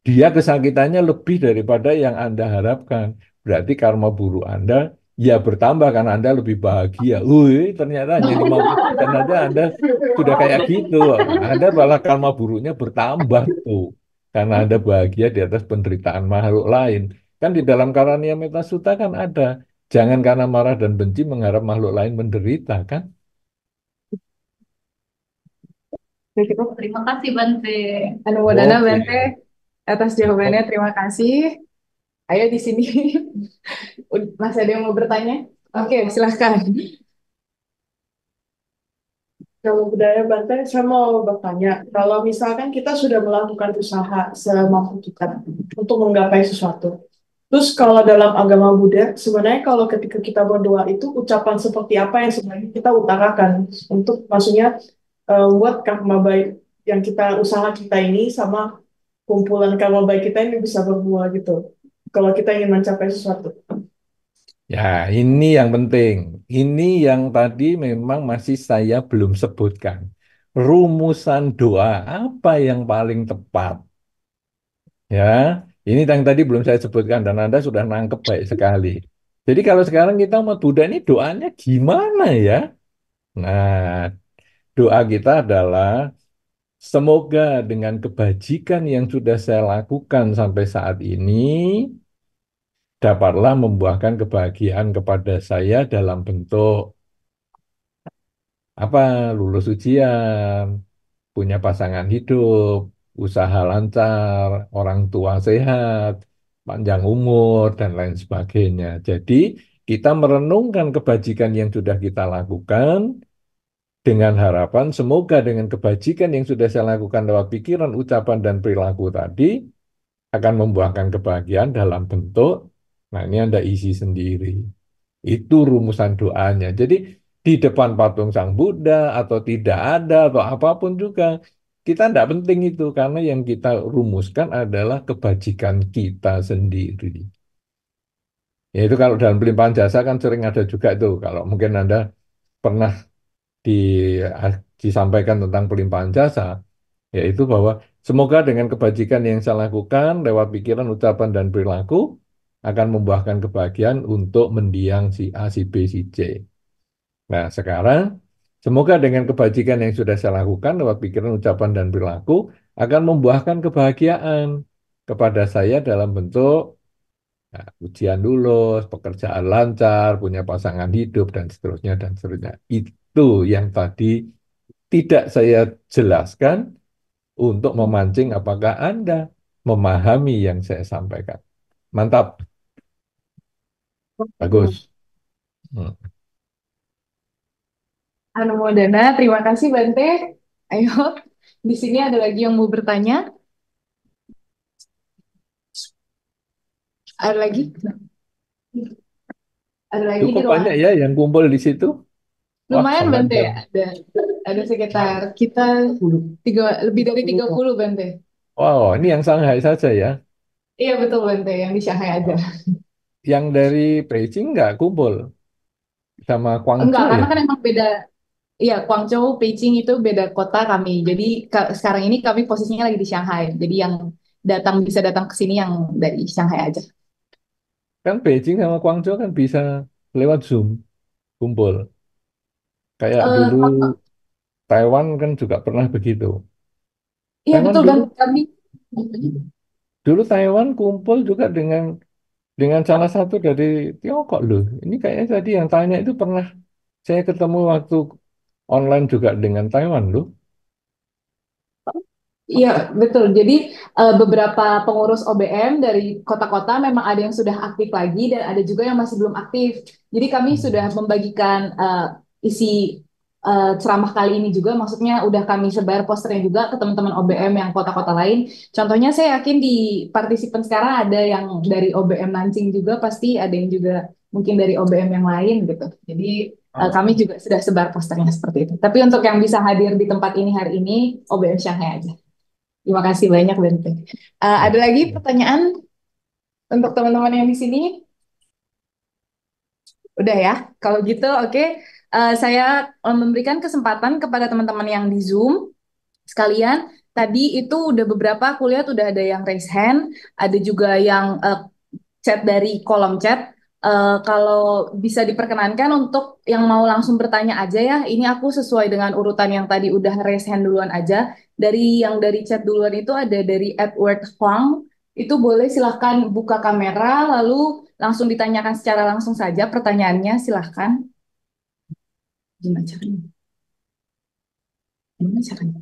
Dia kesakitannya lebih daripada yang Anda harapkan. Berarti karma buruk Anda ya bertambah karena Anda lebih bahagia. Wih, ternyata hanya 50% aja Anda sudah kayak gitu. Anda malah karma buruknya bertambah tuh. Karena Anda bahagia di atas penderitaan makhluk lain. Kan di dalam Karania Metasuta kan ada. Jangan karena marah dan benci mengharap makhluk lain menderita, kan? Terima kasih Bante. Anumodana Oke. Bante atas jawabannya. Terima kasih. Ayo di sini. (laughs) Masih ada yang mau bertanya? Oke, silahkan. Kalau budaya Banten, saya mau bertanya, kalau misalkan kita sudah melakukan usaha semampu kita untuk menggapai sesuatu, terus kalau dalam agama Buddha, sebenarnya kalau ketika kita berdoa itu ucapan seperti apa yang sebenarnya kita utarakan untuk maksudnya eh, buat karma baik yang kita usaha kita ini sama kumpulan karma baik kita ini bisa berbuah gitu. Kalau kita ingin mencapai sesuatu. Ya, ini yang penting. Ini yang tadi memang masih saya belum sebutkan. Rumusan doa apa yang paling tepat? Ya, ini yang tadi belum saya sebutkan dan Anda sudah nangkep baik sekali. Jadi kalau sekarang kita umat Buddha ini doanya gimana ya? Nah, doa kita adalah semoga dengan kebajikan yang sudah saya lakukan sampai saat ini dapatlah membuahkan kebahagiaan kepada saya dalam bentuk apa lulus ujian, punya pasangan hidup, usaha lancar, orang tua sehat, panjang umur dan lain sebagainya. Jadi kita merenungkan kebajikan yang sudah kita lakukan dengan harapan semoga dengan kebajikan yang sudah saya lakukan lewat pikiran, ucapan dan perilaku tadi akan membuahkan kebahagiaan dalam bentuk Nah, ini Anda isi sendiri. Itu rumusan doanya. Jadi, di depan patung Sang Buddha atau tidak ada atau apa pun juga, kita tidak penting itu karena yang kita rumuskan adalah kebajikan kita sendiri. Yaitu kalau dalam pelimpahan jasa kan sering ada juga itu. Kalau mungkin Anda pernah di, disampaikan tentang pelimpahan jasa, yaitu bahwa semoga dengan kebajikan yang saya lakukan lewat pikiran, ucapan, dan perilaku, akan membuahkan kebahagiaan untuk mendiang si A, si B, si C. Nah, sekarang semoga dengan kebajikan yang sudah saya lakukan lewat pikiran, ucapan, dan perilaku akan membuahkan kebahagiaan kepada saya dalam bentuk nah, ujian lulus, pekerjaan lancar, punya pasangan hidup, dan seterusnya, dan seterusnya. Itu yang tadi tidak saya jelaskan untuk memancing apakah Anda memahami yang saya sampaikan. Mantap. Bagus. Hmm. Anu Modana, terima kasih Bante. Ayo, (laughs) di sini ada lagi yang mau bertanya? Ada lagi? Ada lagi di Cukup ruangan? banyak ya yang kumpul di situ. Wah, Lumayan setengah Bante, ada ada sekitar kita tiga, lebih dari 30 Bante. Wow, ini yang Shanghai saja ya. Iya betul Bante, yang di Shanghai aja. (laughs) Yang dari Beijing nggak kumpul sama Enggak, Guangzhou karena ya? kan emang beda. Iya, Guangzhou, Beijing itu beda kota kami. Jadi ka- sekarang ini kami posisinya lagi di Shanghai. Jadi yang datang bisa datang ke sini yang dari Shanghai aja. Kan Beijing sama Guangzhou kan bisa lewat Zoom kumpul. Kayak Eh, dulu Taiwan kan juga pernah begitu. iya Taiwan betul dulu Bante, kami. dulu Taiwan kumpul juga dengan dengan salah satu dari Tiongkok loh. Ini kayaknya tadi yang tanya itu pernah saya ketemu waktu online juga dengan Taiwan loh. Iya, betul. Jadi eh, beberapa pengurus OBM dari kota-kota memang ada yang sudah aktif lagi dan ada juga yang masih belum aktif. Jadi kami sudah membagikan eh, isi eh, ceramah kali ini juga, maksudnya udah kami sebar posternya juga ke teman-teman OBM yang kota-kota lain. Contohnya saya yakin di partisipan sekarang ada yang dari OBM Lansing juga, pasti ada yang juga mungkin dari OBM yang lain gitu. Jadi eh, kami juga sudah sebar posternya seperti itu. Tapi untuk yang bisa hadir di tempat ini hari ini, OBM Shanghai aja. Terima kasih banyak, Bente. Eh, ada lagi pertanyaan untuk teman-teman yang di sini? Udah ya, kalau gitu oke. Eh, saya eh, memberikan kesempatan kepada teman-teman yang di Zoom sekalian. Tadi itu udah beberapa aku lihat udah ada yang raise hand, ada juga yang eh, chat dari kolom chat. Eh, kalau bisa diperkenankan untuk yang mau langsung bertanya aja ya. Ini aku sesuai dengan urutan yang tadi udah raise hand duluan aja. Dari yang dari chat duluan itu ada dari Edward Huang. Itu boleh silahkan buka kamera lalu langsung ditanyakan secara langsung saja pertanyaannya silahkan. Gimana caranya? Gimana caranya?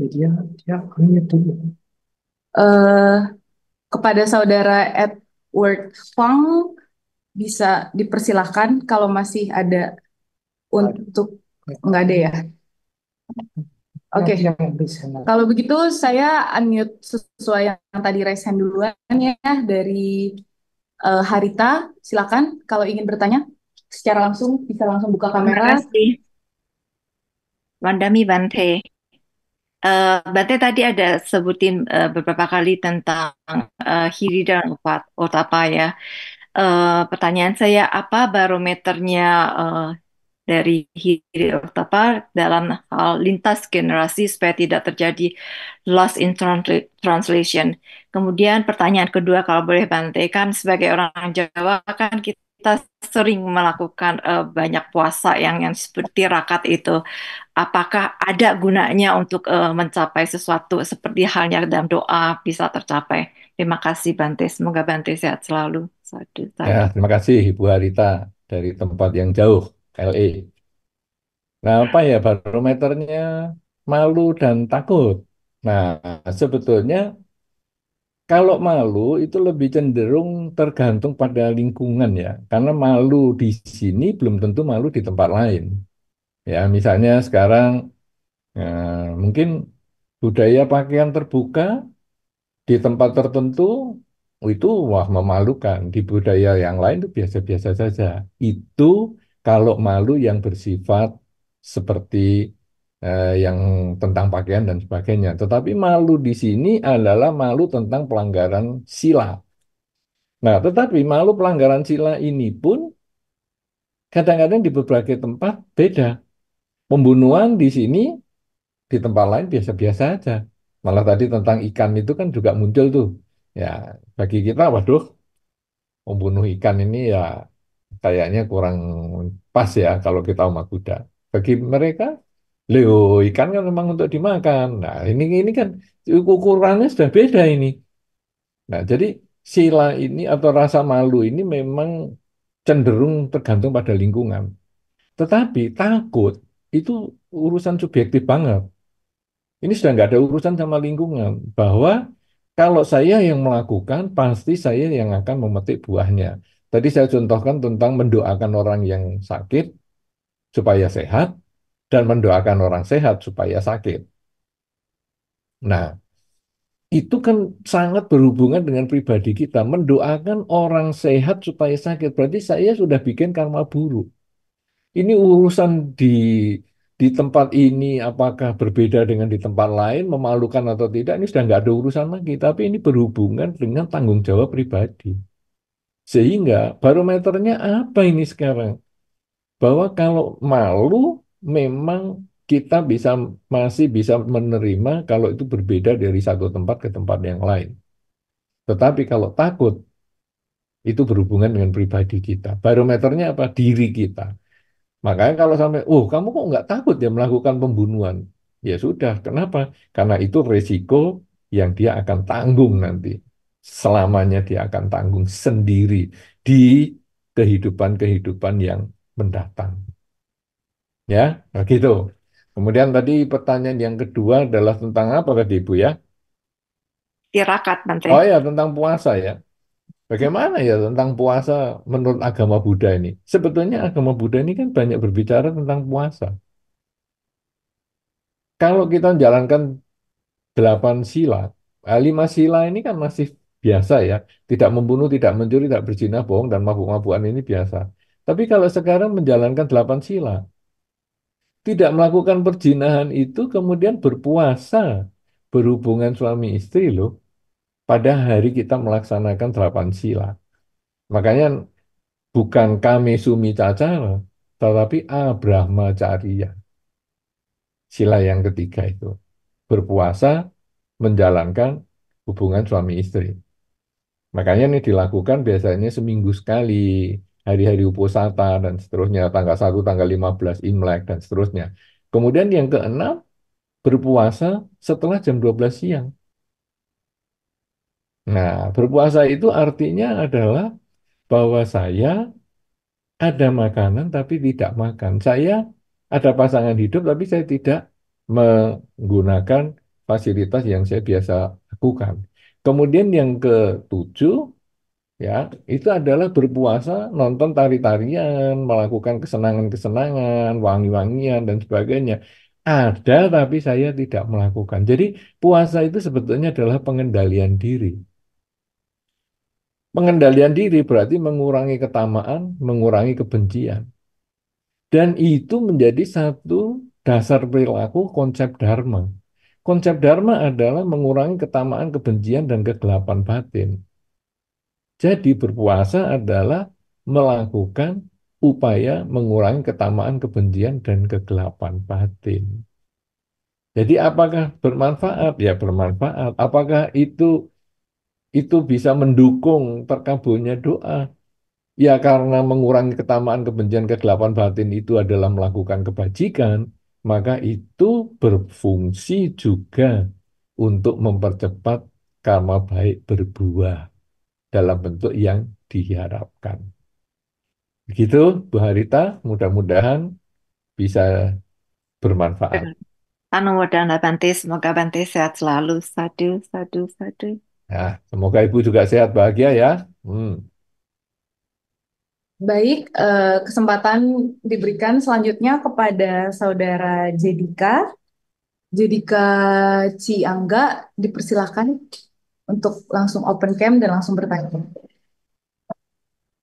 Dia dia hanya dulu. Eh, kepada saudara Edward Huang bisa dipersilahkan kalau masih ada untuk nggak ada ya. Oke. Nanti yang bisa. Kalau begitu saya unmute sesuai yang tadi raise hand duluan ya dari eh, Harita. Silakan kalau ingin bertanya secara langsung bisa langsung buka Terima kamera. kasih. Wandami Bante. Eh, Bante tadi ada sebutin eh, beberapa kali tentang eh, Hiri dan Upat- Otapa ya. Eh, pertanyaan saya, apa barometernya eh, dari Hiri Otapa dalam hal lintas generasi supaya tidak terjadi lost in transla- translation? Kemudian pertanyaan kedua, kalau boleh Bante, kan sebagai orang Jawa kan kita sering melakukan eh, banyak puasa yang yang seperti rakat itu. Apakah ada gunanya untuk eh, mencapai sesuatu seperti halnya dalam doa bisa tercapai? Terima kasih Bante, semoga Bante sehat selalu. Sadu. Ya, terima kasih Ibu Harita dari tempat yang jauh, LA. Nah, apa ya barometernya malu dan takut. Nah, sebetulnya kalau malu itu lebih cenderung tergantung pada lingkungan ya. Karena malu di sini belum tentu malu di tempat lain. Ya, misalnya sekarang eh, mungkin budaya pakaian terbuka di tempat tertentu itu wah memalukan. Di budaya yang lain itu biasa-biasa saja. Itu kalau malu yang bersifat seperti eh, yang tentang pakaian dan sebagainya. Tetapi malu di sini adalah malu tentang pelanggaran sila. Nah, tetapi malu pelanggaran sila ini pun kadang-kadang di berbagai tempat beda. Pembunuhan di sini di tempat lain biasa-biasa aja. Malah tadi tentang ikan itu kan juga muncul tuh. Ya, bagi kita, waduh, membunuh ikan ini ya kayaknya kurang pas ya kalau kita umat Buddha. Bagi mereka, Leo, ikan kan memang untuk dimakan. Nah, ini ini kan ukurannya sudah beda ini. Nah, jadi sila ini atau rasa malu ini memang cenderung tergantung pada lingkungan. Tetapi takut itu urusan subjektif banget. Ini sudah nggak ada urusan sama lingkungan. Bahwa kalau saya yang melakukan, pasti saya yang akan memetik buahnya. Tadi saya contohkan tentang mendoakan orang yang sakit supaya sehat, dan mendoakan orang sehat supaya sakit. Nah, itu kan sangat berhubungan dengan pribadi kita. Mendoakan orang sehat supaya sakit, berarti saya sudah bikin karma buruk. Ini urusan di di tempat ini apakah berbeda dengan di tempat lain, memalukan atau tidak, ini sudah nggak ada urusan lagi. Tapi ini berhubungan dengan tanggung jawab pribadi. Sehingga barometernya apa ini sekarang? Bahwa kalau malu memang kita bisa masih bisa menerima kalau itu berbeda dari satu tempat ke tempat yang lain. Tetapi kalau takut itu berhubungan dengan pribadi kita. Barometernya apa? Diri kita. Makanya kalau sampai, oh kamu kok nggak takut ya melakukan pembunuhan? Ya sudah, kenapa? Karena itu resiko yang dia akan tanggung nanti. Selamanya dia akan tanggung sendiri di kehidupan-kehidupan yang mendatang. Ya, nah gitu. Kemudian tadi pertanyaan yang kedua adalah tentang apa tadi Ibu ya? Tirakat, Bante. Oh ya, tentang puasa ya. Bagaimana ya tentang puasa menurut agama Buddha ini? Sebetulnya agama Buddha ini kan banyak berbicara tentang puasa. Kalau kita menjalankan delapan sila, eh, lima sila ini kan masih biasa ya. Tidak membunuh, tidak mencuri, tidak berzina, bohong, dan mabuk-mabukan ini biasa. Tapi kalau sekarang menjalankan delapan sila, tidak melakukan perzinahan itu kemudian berpuasa berhubungan suami istri loh pada hari kita melaksanakan delapan sila. Makanya bukan kami sumi cacara, tetapi abrahmacariya. Sila yang ketiga itu. Berpuasa menjalankan hubungan suami istri. Makanya ini dilakukan biasanya seminggu sekali, hari-hari uposata dan seterusnya, tanggal 1, tanggal 15 Imlek dan seterusnya. Kemudian yang keenam, berpuasa setelah jam 12 siang. Nah, berpuasa itu artinya adalah bahwa saya ada makanan tapi tidak makan. Saya ada pasangan hidup tapi saya tidak menggunakan fasilitas yang saya biasa lakukan. Kemudian yang ketujuh, ya itu adalah berpuasa, nonton tari-tarian, melakukan kesenangan-kesenangan, wangi-wangian dan sebagainya. Ada tapi saya tidak melakukan. Jadi puasa itu sebetulnya adalah pengendalian diri. Pengendalian diri berarti mengurangi ketamaan, mengurangi kebencian. Dan itu menjadi satu dasar perilaku konsep dharma. Konsep dharma adalah mengurangi ketamaan, kebencian, dan kegelapan batin. Jadi berpuasa adalah melakukan upaya mengurangi ketamaan, kebencian, dan kegelapan batin. Jadi apakah bermanfaat? Ya bermanfaat. Apakah itu itu bisa mendukung terkabulnya doa? Ya karena mengurangi ketamaan, kebencian, kegelapan batin itu adalah melakukan kebajikan, maka itu berfungsi juga untuk mempercepat karma baik berbuah dalam bentuk yang diharapkan. Begitu, Bu Harita, mudah-mudahan bisa bermanfaat. Anumodana Bante, semoga Bante sehat selalu. Sadu, sadu, sadu. Ya, semoga Ibu juga sehat bahagia ya. Hmm. Baik, eh, kesempatan diberikan selanjutnya kepada Saudara Jedika. Jedika Ciangga, dipersilakan untuk langsung open cam dan langsung bertanya.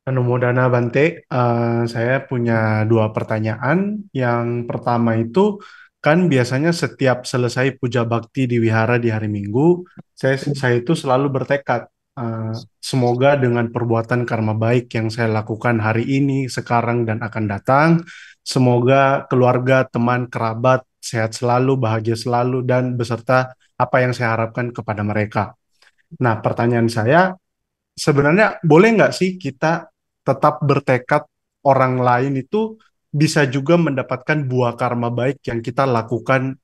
Anumodana Bante, Eh, saya punya dua pertanyaan. Yang pertama itu kan biasanya setiap selesai puja bakti di wihara di hari Minggu, saya saya itu selalu bertekad eh, semoga dengan perbuatan karma baik yang saya lakukan hari ini, sekarang dan akan datang, semoga keluarga, teman, kerabat sehat selalu, bahagia selalu dan beserta apa yang saya harapkan kepada mereka. Nah, pertanyaan saya sebenarnya boleh nggak sih kita tetap bertekad orang lain itu bisa juga mendapatkan buah karma baik yang kita lakukan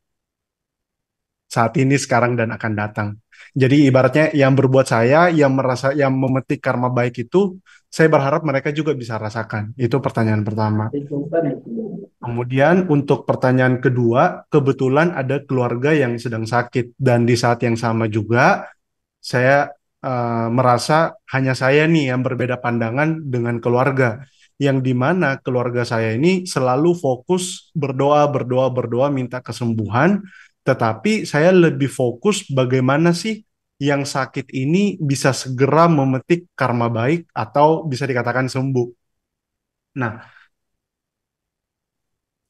saat ini, sekarang, dan akan datang. Jadi ibaratnya yang berbuat saya, yang merasa, yang memetik karma baik itu, saya berharap mereka juga bisa rasakan. Itu pertanyaan pertama. Kemudian untuk pertanyaan kedua, kebetulan ada keluarga yang sedang sakit dan di saat yang sama juga saya eh, merasa hanya saya nih yang berbeda pandangan dengan keluarga. Yang di mana keluarga saya ini selalu fokus berdoa, berdoa, berdoa, minta kesembuhan, tetapi saya lebih fokus bagaimana sih yang sakit ini bisa segera memetik karma baik atau bisa dikatakan sembuh. Nah,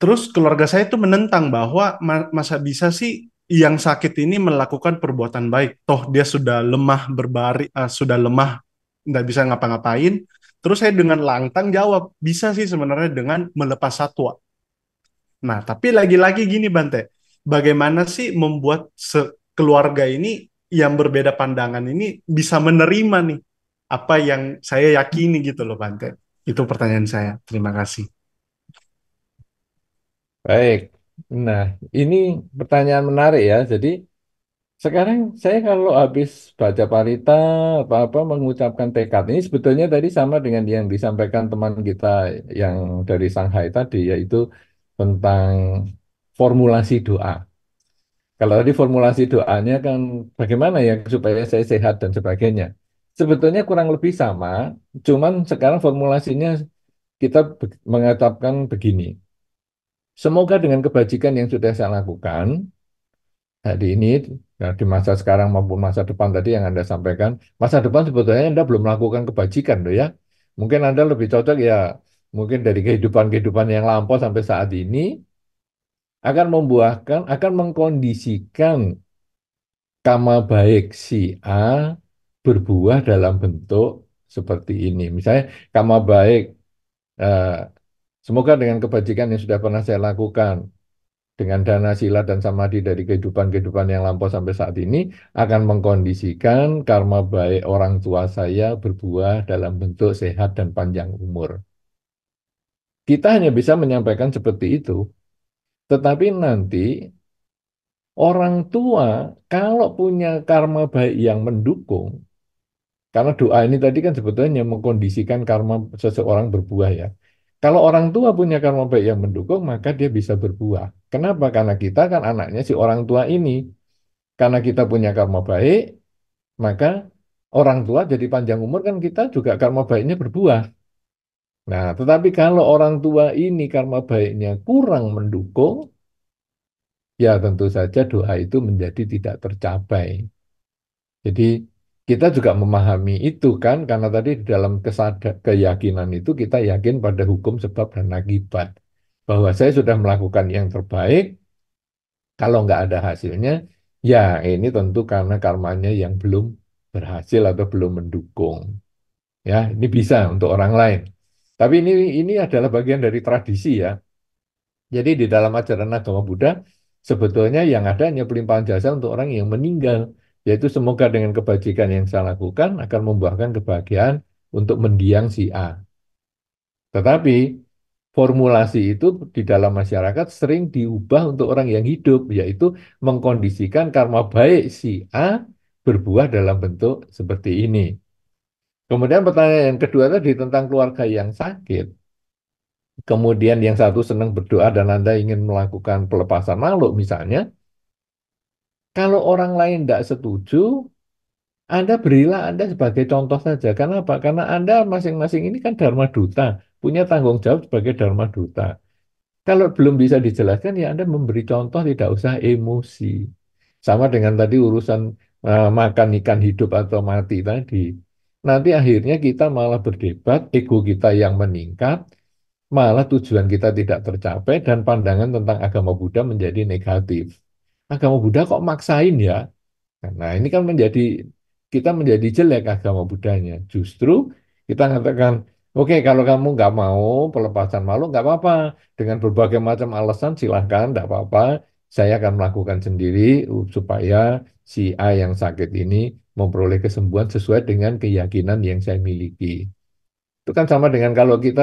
terus keluarga saya itu menentang bahwa ma- masa bisa sih yang sakit ini melakukan perbuatan baik. Toh dia sudah lemah berbaring, eh, sudah lemah, nggak bisa ngapa-ngapain. Terus saya dengan lantang jawab, bisa sih sebenarnya dengan melepas satwa. Nah, tapi lagi-lagi gini Bante, bagaimana sih membuat keluarga ini yang berbeda pandangan ini bisa menerima nih apa yang saya yakini gitu loh Bante. Itu pertanyaan saya. Terima kasih. Baik. Nah, ini pertanyaan menarik ya. Jadi sekarang saya kalau habis baca parita apa-apa mengucapkan tekad ini sebetulnya tadi sama dengan yang disampaikan teman kita yang dari Shanghai tadi yaitu tentang formulasi doa. Kalau tadi formulasi doanya kan bagaimana ya supaya saya sehat dan sebagainya. Sebetulnya kurang lebih sama, cuman sekarang formulasinya kita mengatakan begini. Semoga dengan kebajikan yang sudah saya lakukan hari ini, nah, di masa sekarang maupun masa depan tadi yang Anda sampaikan, masa depan sebetulnya Anda belum melakukan kebajikan loh ya. Mungkin Anda lebih cocok ya, mungkin dari kehidupan-kehidupan yang lampau sampai saat ini, akan membuahkan, akan mengkondisikan karma baik si A berbuah dalam bentuk seperti ini. Misalnya karma baik, eh, semoga dengan kebajikan yang sudah pernah saya lakukan, dengan dana sila dan samadhi dari kehidupan-kehidupan yang lampau sampai saat ini, akan mengkondisikan karma baik orang tua saya berbuah dalam bentuk sehat dan panjang umur. Kita hanya bisa menyampaikan seperti itu. Tetapi nanti orang tua kalau punya karma baik yang mendukung, karena doa ini tadi kan sebetulnya mengkondisikan karma seseorang berbuah ya. Kalau orang tua punya karma baik yang mendukung, maka dia bisa berbuah. Kenapa? Karena kita kan anaknya si orang tua ini. Karena kita punya karma baik, maka orang tua jadi panjang umur kan kita juga karma baiknya berbuah. Nah, tetapi kalau orang tua ini karma baiknya kurang mendukung, ya tentu saja doa itu menjadi tidak tercapai. Jadi kita juga memahami itu kan, karena tadi di dalam kesada- keyakinan itu kita yakin pada hukum sebab dan akibat. Bahwa saya sudah melakukan yang terbaik, kalau nggak ada hasilnya, ya ini tentu karena karmanya yang belum berhasil atau belum mendukung. Ya, ini bisa untuk orang lain. Tapi ini ini adalah bagian dari tradisi ya. Jadi di dalam ajaran agama Buddha sebetulnya yang ada hanya pelimpahan jasa untuk orang yang meninggal, yaitu semoga dengan kebajikan yang saya lakukan akan membuahkan kebahagiaan untuk mendiang si A. Tetapi formulasi itu di dalam masyarakat sering diubah untuk orang yang hidup, yaitu mengkondisikan karma baik si A berbuah dalam bentuk seperti ini. Kemudian pertanyaan yang kedua tadi tentang keluarga yang sakit. Kemudian yang satu senang berdoa dan Anda ingin melakukan pelepasan makhluk misalnya. Kalau orang lain tidak setuju, Anda berilah Anda sebagai contoh saja. Kenapa? Karena Anda masing-masing ini kan Dharma Duta, punya tanggung jawab sebagai Dharma Duta. Kalau belum bisa dijelaskan, ya Anda memberi contoh, tidak usah emosi. Sama dengan tadi urusan uh, makan ikan hidup atau mati tadi. Nanti akhirnya kita malah berdebat, ego kita yang meningkat, malah tujuan kita tidak tercapai, dan pandangan tentang agama Buddha menjadi negatif. Agama Buddha kok maksain ya? Nah ini kan menjadi, kita menjadi jelek agama Buddhanya. Justru kita mengatakan, Oke, kalau kamu nggak mau pelepasan malu, nggak apa-apa. Dengan berbagai macam alasan silahkan, nggak apa-apa. saya akan melakukan sendiri supaya si A yang sakit ini memperoleh kesembuhan sesuai dengan keyakinan yang saya miliki. Itu kan sama dengan kalau kita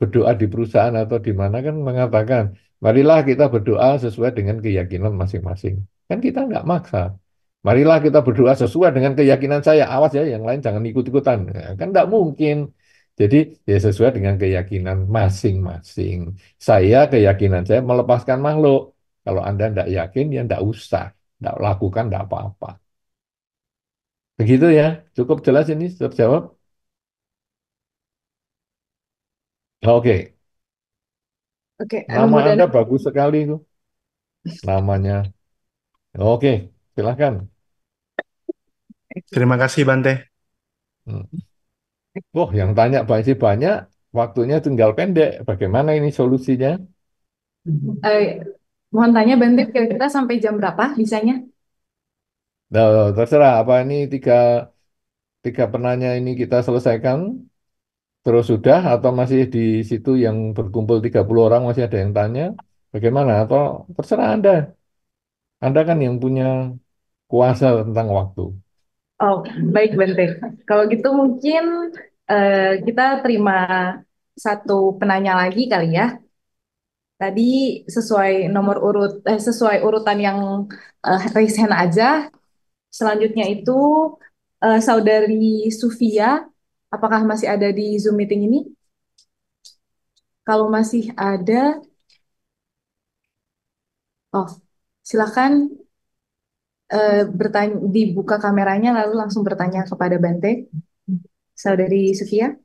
berdoa di perusahaan atau di mana kan mengatakan, marilah kita berdoa sesuai dengan keyakinan masing-masing. Kan kita nggak maksa. Marilah kita berdoa sesuai dengan keyakinan saya. Awas ya, yang lain jangan ikut-ikutan. Ya, kan nggak mungkin. Jadi ya sesuai dengan keyakinan masing-masing. Saya keyakinan saya melepaskan makhluk. Kalau Anda tidak yakin, ya tidak usah. Tidak lakukan, tidak apa-apa. Begitu ya. Cukup jelas ini terjawab? Oke. Oke, Nama. Anda bagus sekali itu. Namanya. Oke, silahkan. Terima kasih Bante. Hmm. Oh, yang tanya masih banyak, waktunya tinggal pendek. Bagaimana ini solusinya? Eh, mohon tanya Bante, kira-kira sampai jam berapa bisanya? Nah, terserah apa ini tiga tiga penanya ini kita selesaikan terus sudah atau masih di situ yang berkumpul 30 orang masih ada yang tanya bagaimana atau terserah Anda. Anda kan yang punya kuasa tentang waktu. Oh, baik Bante. Kalau gitu mungkin eh, kita terima satu penanya lagi kali ya. Tadi sesuai nomor urut, eh, sesuai urutan yang eh, raise hand aja. Selanjutnya itu eh, Saudari Sufia, apakah masih ada di Zoom meeting ini? Kalau masih ada, oh silakan eh, bertanya, dibuka kameranya lalu langsung bertanya kepada Bante. Saudari Sufia.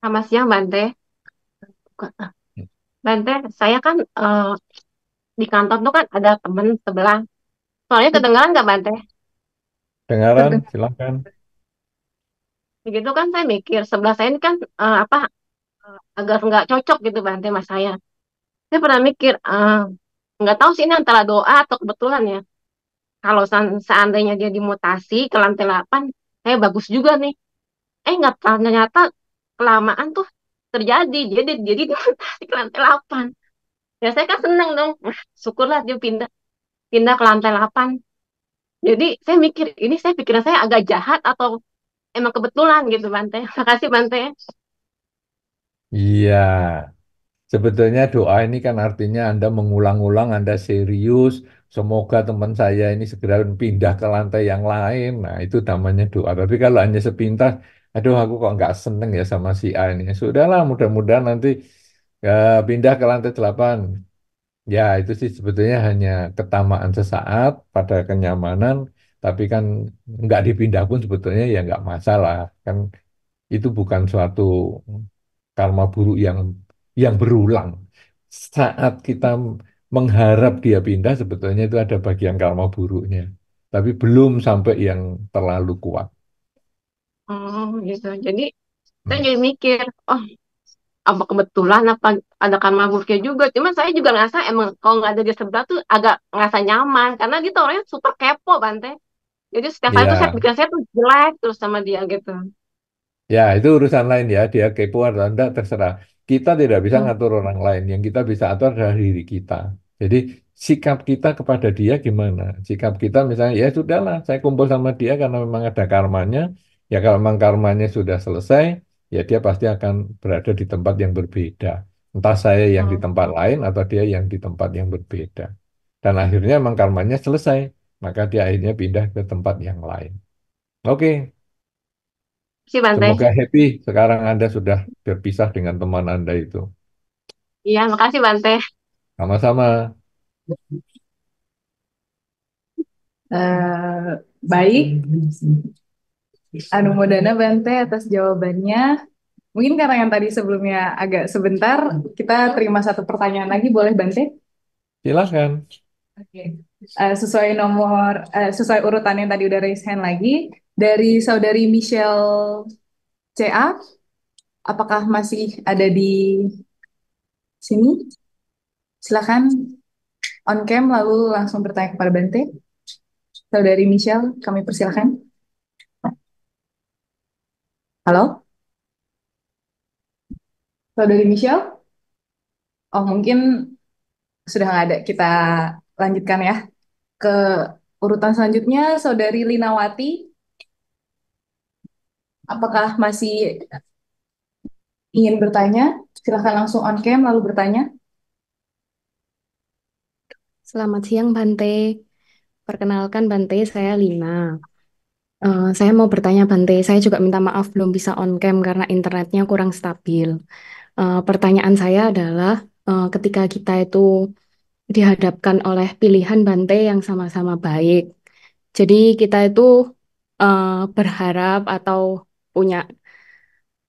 Selamat siang, Bante. Bante, saya kan eh, di kantor tuh kan ada temen sebelah. Soalnya kedengaran nggak, Bante? Dengaran, silakan. Begitu kan saya mikir, sebelah saya ini kan eh, apa eh, agak nggak cocok gitu, Bante, sama saya. Saya pernah mikir, eh, nggak tahu sih ini antara doa atau kebetulan ya. Kalau seandainya dia dimutasi ke lantai 8, saya bagus juga nih. Eh, nggak ternyata kelamaan tuh terjadi. Jadi jadi ke (laughs) lantai 8. Ya saya kan seneng dong. Syukurlah dia pindah pindah ke lantai 8. Jadi saya mikir, ini saya pikiran saya agak jahat atau emang kebetulan gitu Bante. (laughs) Makasih Bante. Iya, sebetulnya doa ini kan artinya Anda mengulang-ulang, Anda serius. Semoga teman saya ini segera pindah ke lantai yang lain. Nah, itu namanya doa. Tapi kalau hanya sepintas, aduh aku kok nggak seneng ya sama si A ini. Sudahlah, mudah-mudahan nanti ya, pindah ke lantai 8. Ya, itu sih sebetulnya hanya ketamaan sesaat pada kenyamanan, tapi kan nggak dipindah pun sebetulnya ya nggak masalah. Kan itu bukan suatu karma buruk yang yang berulang. Saat kita mengharap dia pindah, sebetulnya itu ada bagian karma buruknya. Tapi belum sampai yang terlalu kuat. Oh gitu. Jadi saya Hmm. jadi mikir, oh apa kebetulan apa ada karma buruknya juga. Cuma saya juga ngerasa emang kalau nggak ada di sebelah tuh agak ngerasa nyaman karena gitu orangnya super kepo Bante. Jadi setiap kali tuh saya Ya, pikiran saya tuh jelek terus sama dia gitu. ya itu urusan lain ya. Dia kepo atau enggak terserah. Kita tidak bisa Hmm. ngatur orang lain. Yang kita bisa atur adalah diri kita. Jadi sikap kita kepada dia gimana? Sikap kita misalnya ya sudahlah, saya kumpul sama dia karena memang ada karmanya. Ya kalau memang karmanya sudah selesai, ya dia pasti akan berada di tempat yang berbeda. Entah saya yang di Hmm. tempat lain atau dia yang di tempat yang berbeda. Dan akhirnya memang karmanya selesai, maka dia akhirnya pindah ke tempat yang lain. Oke, Si Bante. semoga happy sekarang Anda sudah berpisah dengan teman Anda itu. Iya, makasih Bante. Sama-sama. Eh, baik, Anumodana Bante atas jawabannya. Mungkin karena yang tadi sebelumnya agak sebentar, kita terima satu pertanyaan lagi, boleh Bante? Silahkan. Oke. Eh, sesuai nomor, eh, sesuai urutan yang tadi udah raise hand lagi, dari Saudari Michelle CA, apakah masih ada di sini? Silakan on cam lalu langsung bertanya kepada Bante. Saudari Michelle, kami persilakan. Halo, Saudari Michelle? Oh, mungkin sudah nggak ada. Kita lanjutkan ya ke urutan selanjutnya, Saudari Linawati. Apakah masih ingin bertanya? Silahkan langsung on cam lalu bertanya. Selamat siang Bante. Perkenalkan Bante, saya Lina. Eh, saya mau bertanya Bante, saya juga minta maaf belum bisa on cam karena internetnya kurang stabil. Eh, pertanyaan saya adalah eh, ketika kita itu dihadapkan oleh pilihan Bante yang sama-sama baik, jadi kita itu eh, berharap atau punya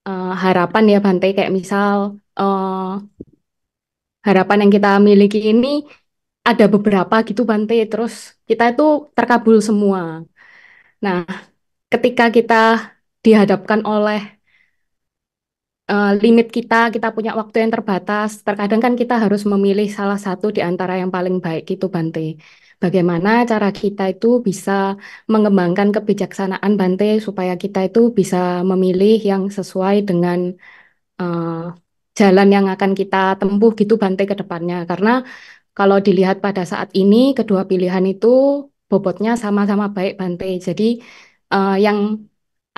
eh, harapan ya Bante, kayak misal eh, harapan yang kita miliki ini ada beberapa gitu Bante, terus kita itu terkabul semua. Nah, ketika kita dihadapkan oleh eh, limit kita, kita punya waktu yang terbatas, terkadang kan kita harus memilih salah satu di antara yang paling baik gitu Bante. Bagaimana cara kita itu bisa mengembangkan kebijaksanaan Bante supaya kita itu bisa memilih yang sesuai dengan eh, jalan yang akan kita tempuh gitu Bante ke depannya. Karena kalau dilihat pada saat ini, kedua pilihan itu bobotnya sama-sama baik Bante. Jadi eh, yang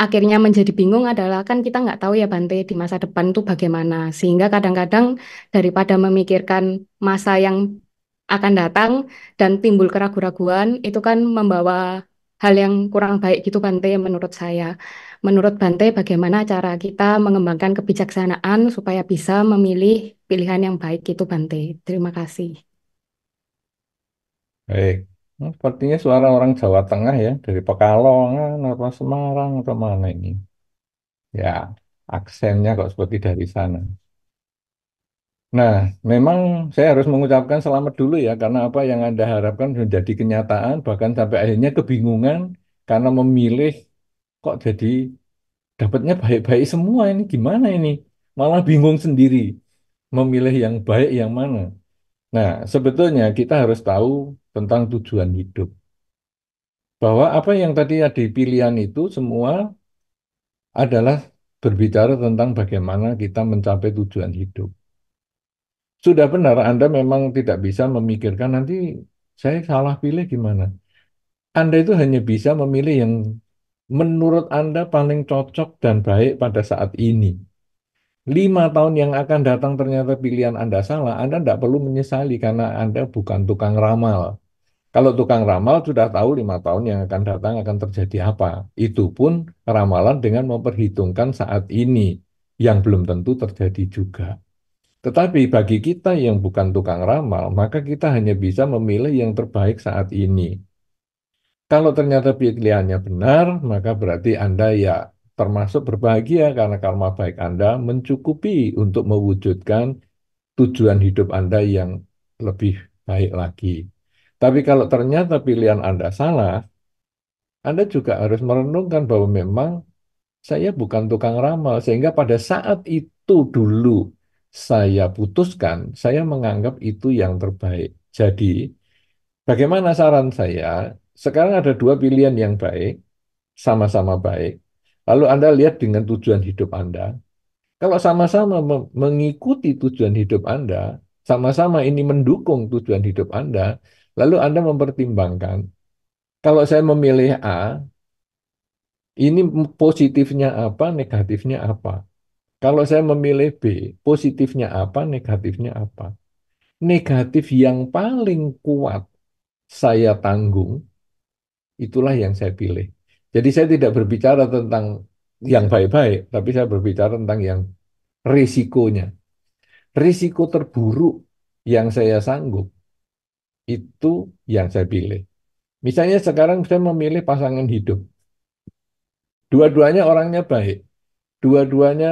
akhirnya menjadi bingung adalah kan kita nggak tahu ya Bante di masa depan itu bagaimana. Sehingga kadang-kadang daripada memikirkan masa yang akan datang dan timbul keraguan-raguan, itu kan membawa hal yang kurang baik gitu Bante menurut saya. Menurut Bante bagaimana cara kita mengembangkan kebijaksanaan supaya bisa memilih pilihan yang baik gitu Bante. Terima kasih. Baik. Hmm, Sepertinya suara orang Jawa Tengah ya, dari Pekalongan atau Semarang atau mana ini. Ya, aksennya kok seperti dari sana. Nah, memang saya harus mengucapkan selamat dulu ya, karena apa yang Anda harapkan menjadi kenyataan, bahkan sampai akhirnya kebingungan karena memilih kok jadi dapatnya baik-baik semua ini gimana ini? Malah bingung sendiri memilih yang baik yang mana. Nah, sebetulnya kita harus tahu tentang tujuan hidup. Bahwa apa yang tadi ada di pilihan itu semua adalah berbicara tentang bagaimana kita mencapai tujuan hidup. Sudah benar, Anda memang tidak bisa memikirkan nanti saya salah pilih gimana. Anda itu hanya bisa memilih yang menurut Anda paling cocok dan baik pada saat ini. Lima tahun yang akan datang ternyata pilihan Anda salah, Anda tidak perlu menyesali karena Anda bukan tukang ramal. Kalau tukang ramal sudah tahu lima tahun yang akan datang akan terjadi apa. Itu pun ramalan dengan memperhitungkan saat ini yang belum tentu terjadi juga. Tetapi bagi kita yang bukan tukang ramal, maka kita hanya bisa memilih yang terbaik saat ini. Kalau ternyata pilihannya benar, maka berarti Anda ya termasuk berbahagia karena karma baik Anda mencukupi untuk mewujudkan tujuan hidup Anda yang lebih baik lagi. Tapi kalau ternyata pilihan Anda salah, Anda juga harus merenungkan bahwa memang saya bukan tukang ramal, sehingga pada saat itu dulu saya putuskan, saya menganggap itu yang terbaik. Jadi, bagaimana saran saya? Sekarang ada dua pilihan yang baik, sama-sama baik. Lalu Anda lihat dengan tujuan hidup Anda. Kalau sama-sama me- mengikuti tujuan hidup Anda, sama-sama ini mendukung tujuan hidup Anda, lalu Anda mempertimbangkan, kalau saya memilih A, ini positifnya apa, negatifnya apa. Kalau saya memilih B, positifnya apa, negatifnya apa. Negatif yang paling kuat saya tanggung, itulah yang saya pilih. Jadi saya tidak berbicara tentang yang baik-baik, tapi saya berbicara tentang yang risikonya. Risiko terburuk yang saya sanggup, itu yang saya pilih. Misalnya sekarang saya memilih pasangan hidup. Dua-duanya orangnya baik. Dua-duanya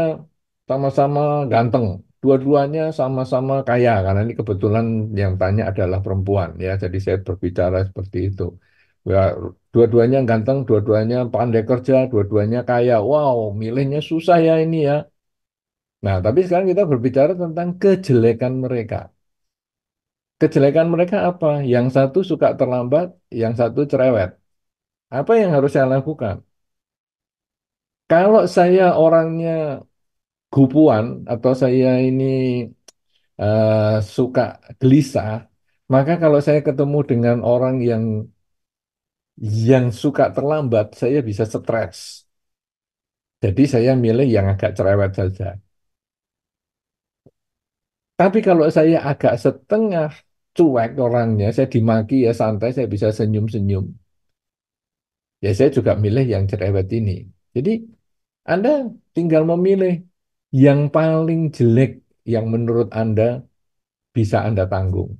sama-sama ganteng. Dua-duanya sama-sama kaya. Karena ini kebetulan yang tanya adalah perempuan. ya. Jadi saya berbicara seperti itu. Ya, dua-duanya ganteng, dua-duanya pandai kerja, dua-duanya kaya. Wow, milihnya susah ya ini ya. Nah, tapi sekarang kita berbicara tentang kejelekan mereka. Kejelekan mereka apa? Yang satu suka terlambat, yang satu cerewet. Apa yang harus saya lakukan? Kalau saya orangnya gupuan atau saya ini eh, suka gelisah, maka kalau saya ketemu dengan orang yang yang suka terlambat, saya bisa stres. Jadi saya milih yang agak cerewet saja. Tapi kalau saya agak setengah cuek orangnya, saya dimaki ya santai, saya bisa senyum-senyum. Ya saya juga milih yang cerewet ini. Jadi Anda tinggal memilih yang paling jelek yang menurut Anda bisa Anda tanggung.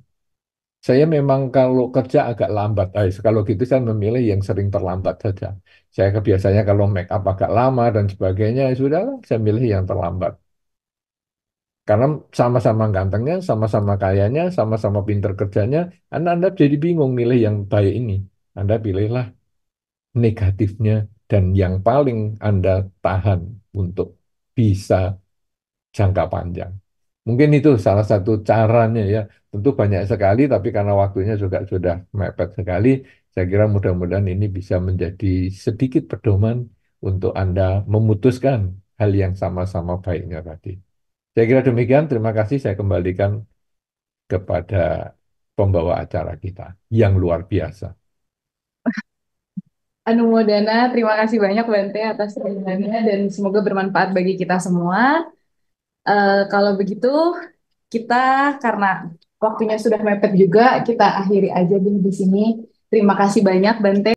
Saya memang kalau kerja agak lambat. Eh, kalau gitu saya memilih yang sering terlambat saja. Saya kebiasaannya kalau make up agak lama dan sebagainya, ya sudahlah, saya milih yang terlambat. Karena sama-sama gantengnya, sama-sama kayanya, sama-sama pinter kerjanya, Anda, Anda jadi bingung milih yang baik ini. Anda pilihlah negatifnya dan yang paling Anda tahan untuk bisa jangka panjang. Mungkin itu salah satu caranya ya. Tentu banyak sekali, tapi karena waktunya juga sudah mepet sekali, saya kira mudah-mudahan ini bisa menjadi sedikit pedoman untuk Anda memutuskan hal yang sama-sama baiknya tadi. Saya kira demikian, terima kasih saya kembalikan kepada pembawa acara kita yang luar biasa. (laughs) Anumodana, terima kasih banyak Bante atas pertanyaannya dan semoga bermanfaat bagi kita semua. Eh, kalau begitu, kita karena waktunya sudah mepet juga, kita akhiri aja di sini. Terima kasih banyak Bante.